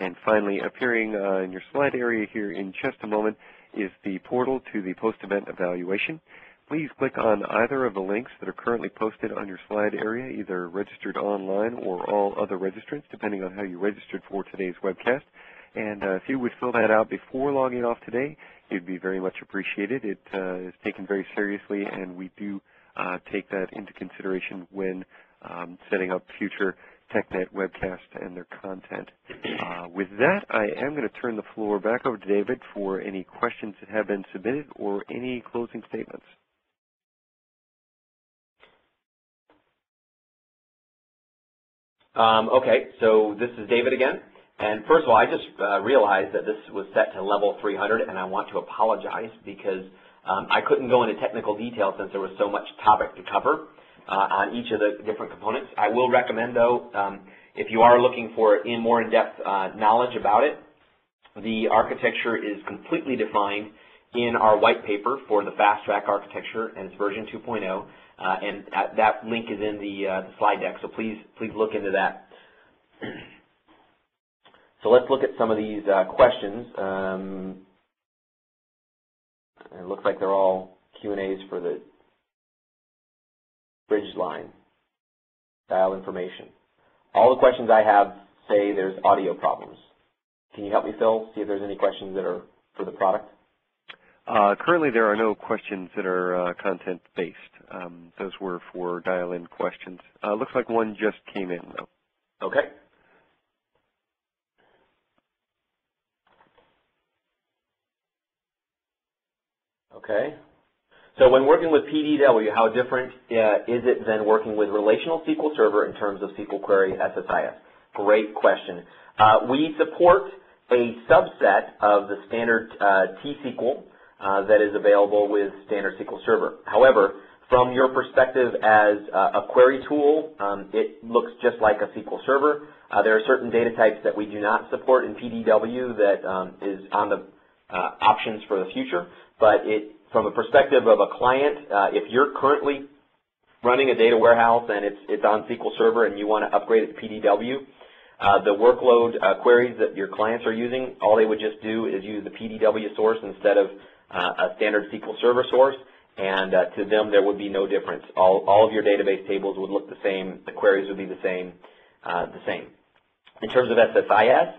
And finally, appearing uh, in your slide area here in just a moment is the portal to the post-event evaluation. Please click on either of the links that are currently posted on your slide area, either registered online or all other registrants, depending on how you registered for today's webcast. And uh, if you would fill that out before logging off today, it would be very much appreciated. It uh, is taken very seriously, and we do uh, take that into consideration when um, setting up future TechNet webcasts and their content. Uh, with that, I am going to turn the floor back over to David for any questions that have been submitted or any closing statements. Um, okay, so this is David again. And first of all, I just uh, realized that this was set to level 300, and I want to apologize because um, I couldn't go into technical detail since there was so much topic to cover uh, on each of the different components. I will recommend, though, um, if you are looking for in more in-depth uh, knowledge about it, the architecture is completely defined in our white paper for the fast track architecture, and it's version 2.0. Uh, and that link is in the, uh, the slide deck, so please please look into that. So let's look at some of these uh, questions. Um, it looks like they're all Q&As for the bridge line, dial information. All the questions I have say there's audio problems. Can you help me, Phil, see if there's any questions that are for the product? Uh, currently, there are no questions that are uh, content-based. Um, those were for dial-in questions. Uh, looks like one just came in, though. Okay. Okay. So when working with PDW, how different uh, is it than working with relational SQL Server in terms of SQL Query SSIS? Great question. Uh, we support a subset of the standard uh, T-SQL uh, that is available with standard SQL Server. However, from your perspective as uh, a query tool, um, it looks just like a SQL Server. Uh, there are certain data types that we do not support in PDW that um, is on the options for the future but it, from a perspective of a client, uh, if you're currently running a data warehouse and it's, it's on SQL Server and you want to upgrade it to PDW, uh, the workload uh, queries that your clients are using, all they would just do is use the PDW source instead of uh, a standard SQL Server source, and uh, to them there would be no difference. All, all of your database tables would look the same, the queries would be the same, uh, the same. In terms of SSIS,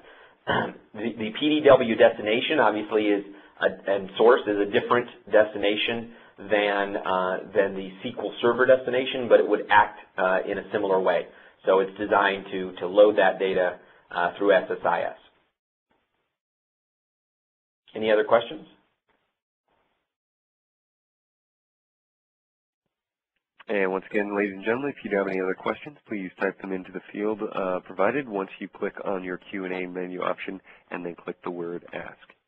the, the PDW destination obviously is and source is a different destination than uh, than the SQL Server destination, but it would act uh, in a similar way. So it's designed to to load that data uh, through SSIS. Any other questions? And once again, ladies and gentlemen, if you do have any other questions, please type them into the field uh, provided once you click on your Q&A menu option and then click the word Ask.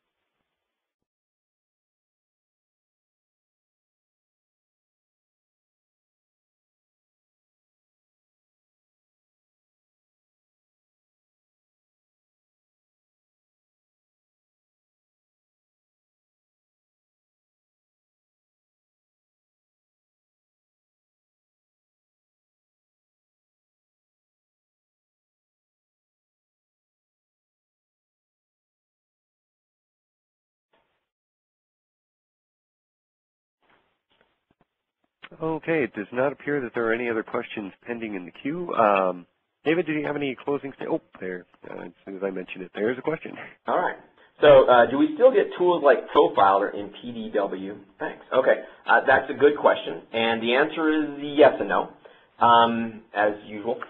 Okay, it does not appear that there are any other questions pending in the queue. Um, David, do you have any closing statements? Oh, there. Uh, as soon as I mentioned it, there's a question. All right. So uh, do we still get tools like Profiler in PDW? Thanks. Okay, uh, that's a good question. And the answer is yes and no, um, as usual.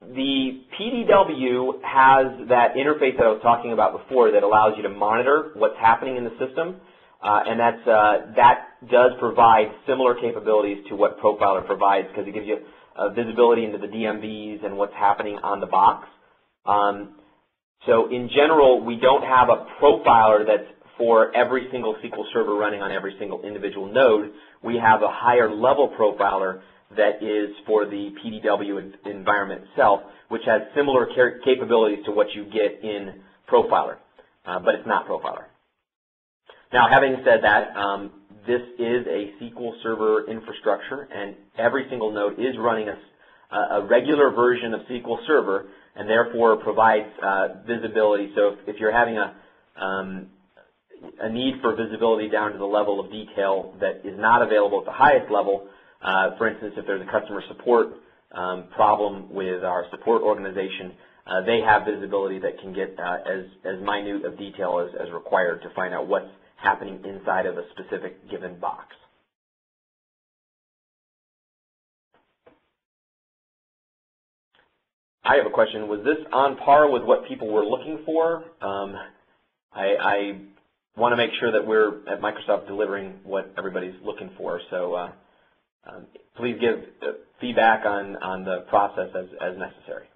The PDW has that interface that I was talking about before that allows you to monitor what's happening in the system. Uh, and that's, uh, that does provide similar capabilities to what Profiler provides because it gives you uh, visibility into the DMVs and what's happening on the box. Um, so in general, we don't have a profiler that's for every single SQL Server running on every single individual node. We have a higher level profiler that is for the PDW environment itself, which has similar capabilities to what you get in Profiler, uh, but it's not Profiler. Now, having said that, um, this is a SQL Server infrastructure, and every single node is running a, a regular version of SQL Server, and therefore provides uh, visibility. So if, if, you're having a, um, a need for visibility down to the level of detail that is not available at the highest level, uh, for instance, if there's a customer support um, problem with our support organization, uh, they have visibility that can get uh, as, as minute of detail as, as required to find out what's happening inside of a specific given box. I have a question. Was this on par with what people were looking for? Um, I, I want to make sure that we're at Microsoft delivering what everybody's looking for. So uh, um, please give uh, feedback on, on the process as, as necessary.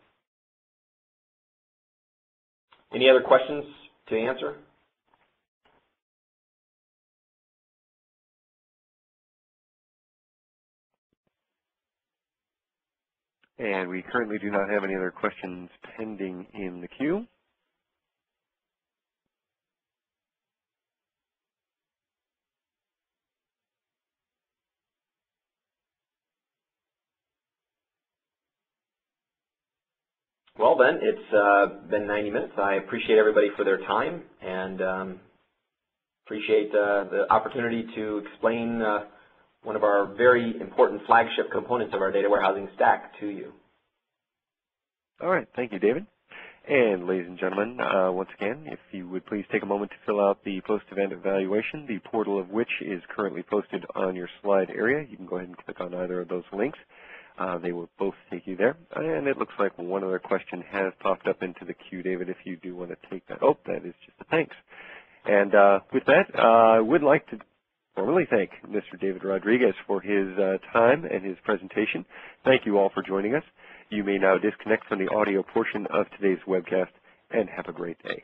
Any other questions to answer? And we currently do not have any other questions pending in the queue. Well, then, it's uh, been 90 minutes. I appreciate everybody for their time and um, appreciate uh, the opportunity to explain uh, one of our very important flagship components of our data warehousing stack to you. All right. Thank you, David. And ladies and gentlemen, uh, once again, if you would please take a moment to fill out the post-event evaluation, the portal of which is currently posted on your slide area. You can go ahead and click on either of those links. Uh, they will both take you there. And it looks like one other question has popped up into the queue, David, if you do want to take that. Oh, that is just a thanks. And uh, with that, uh, I would like to formally thank Mr. David Rodriguez for his uh, time and his presentation. Thank you all for joining us. You may now disconnect from the audio portion of today's webcast and have a great day.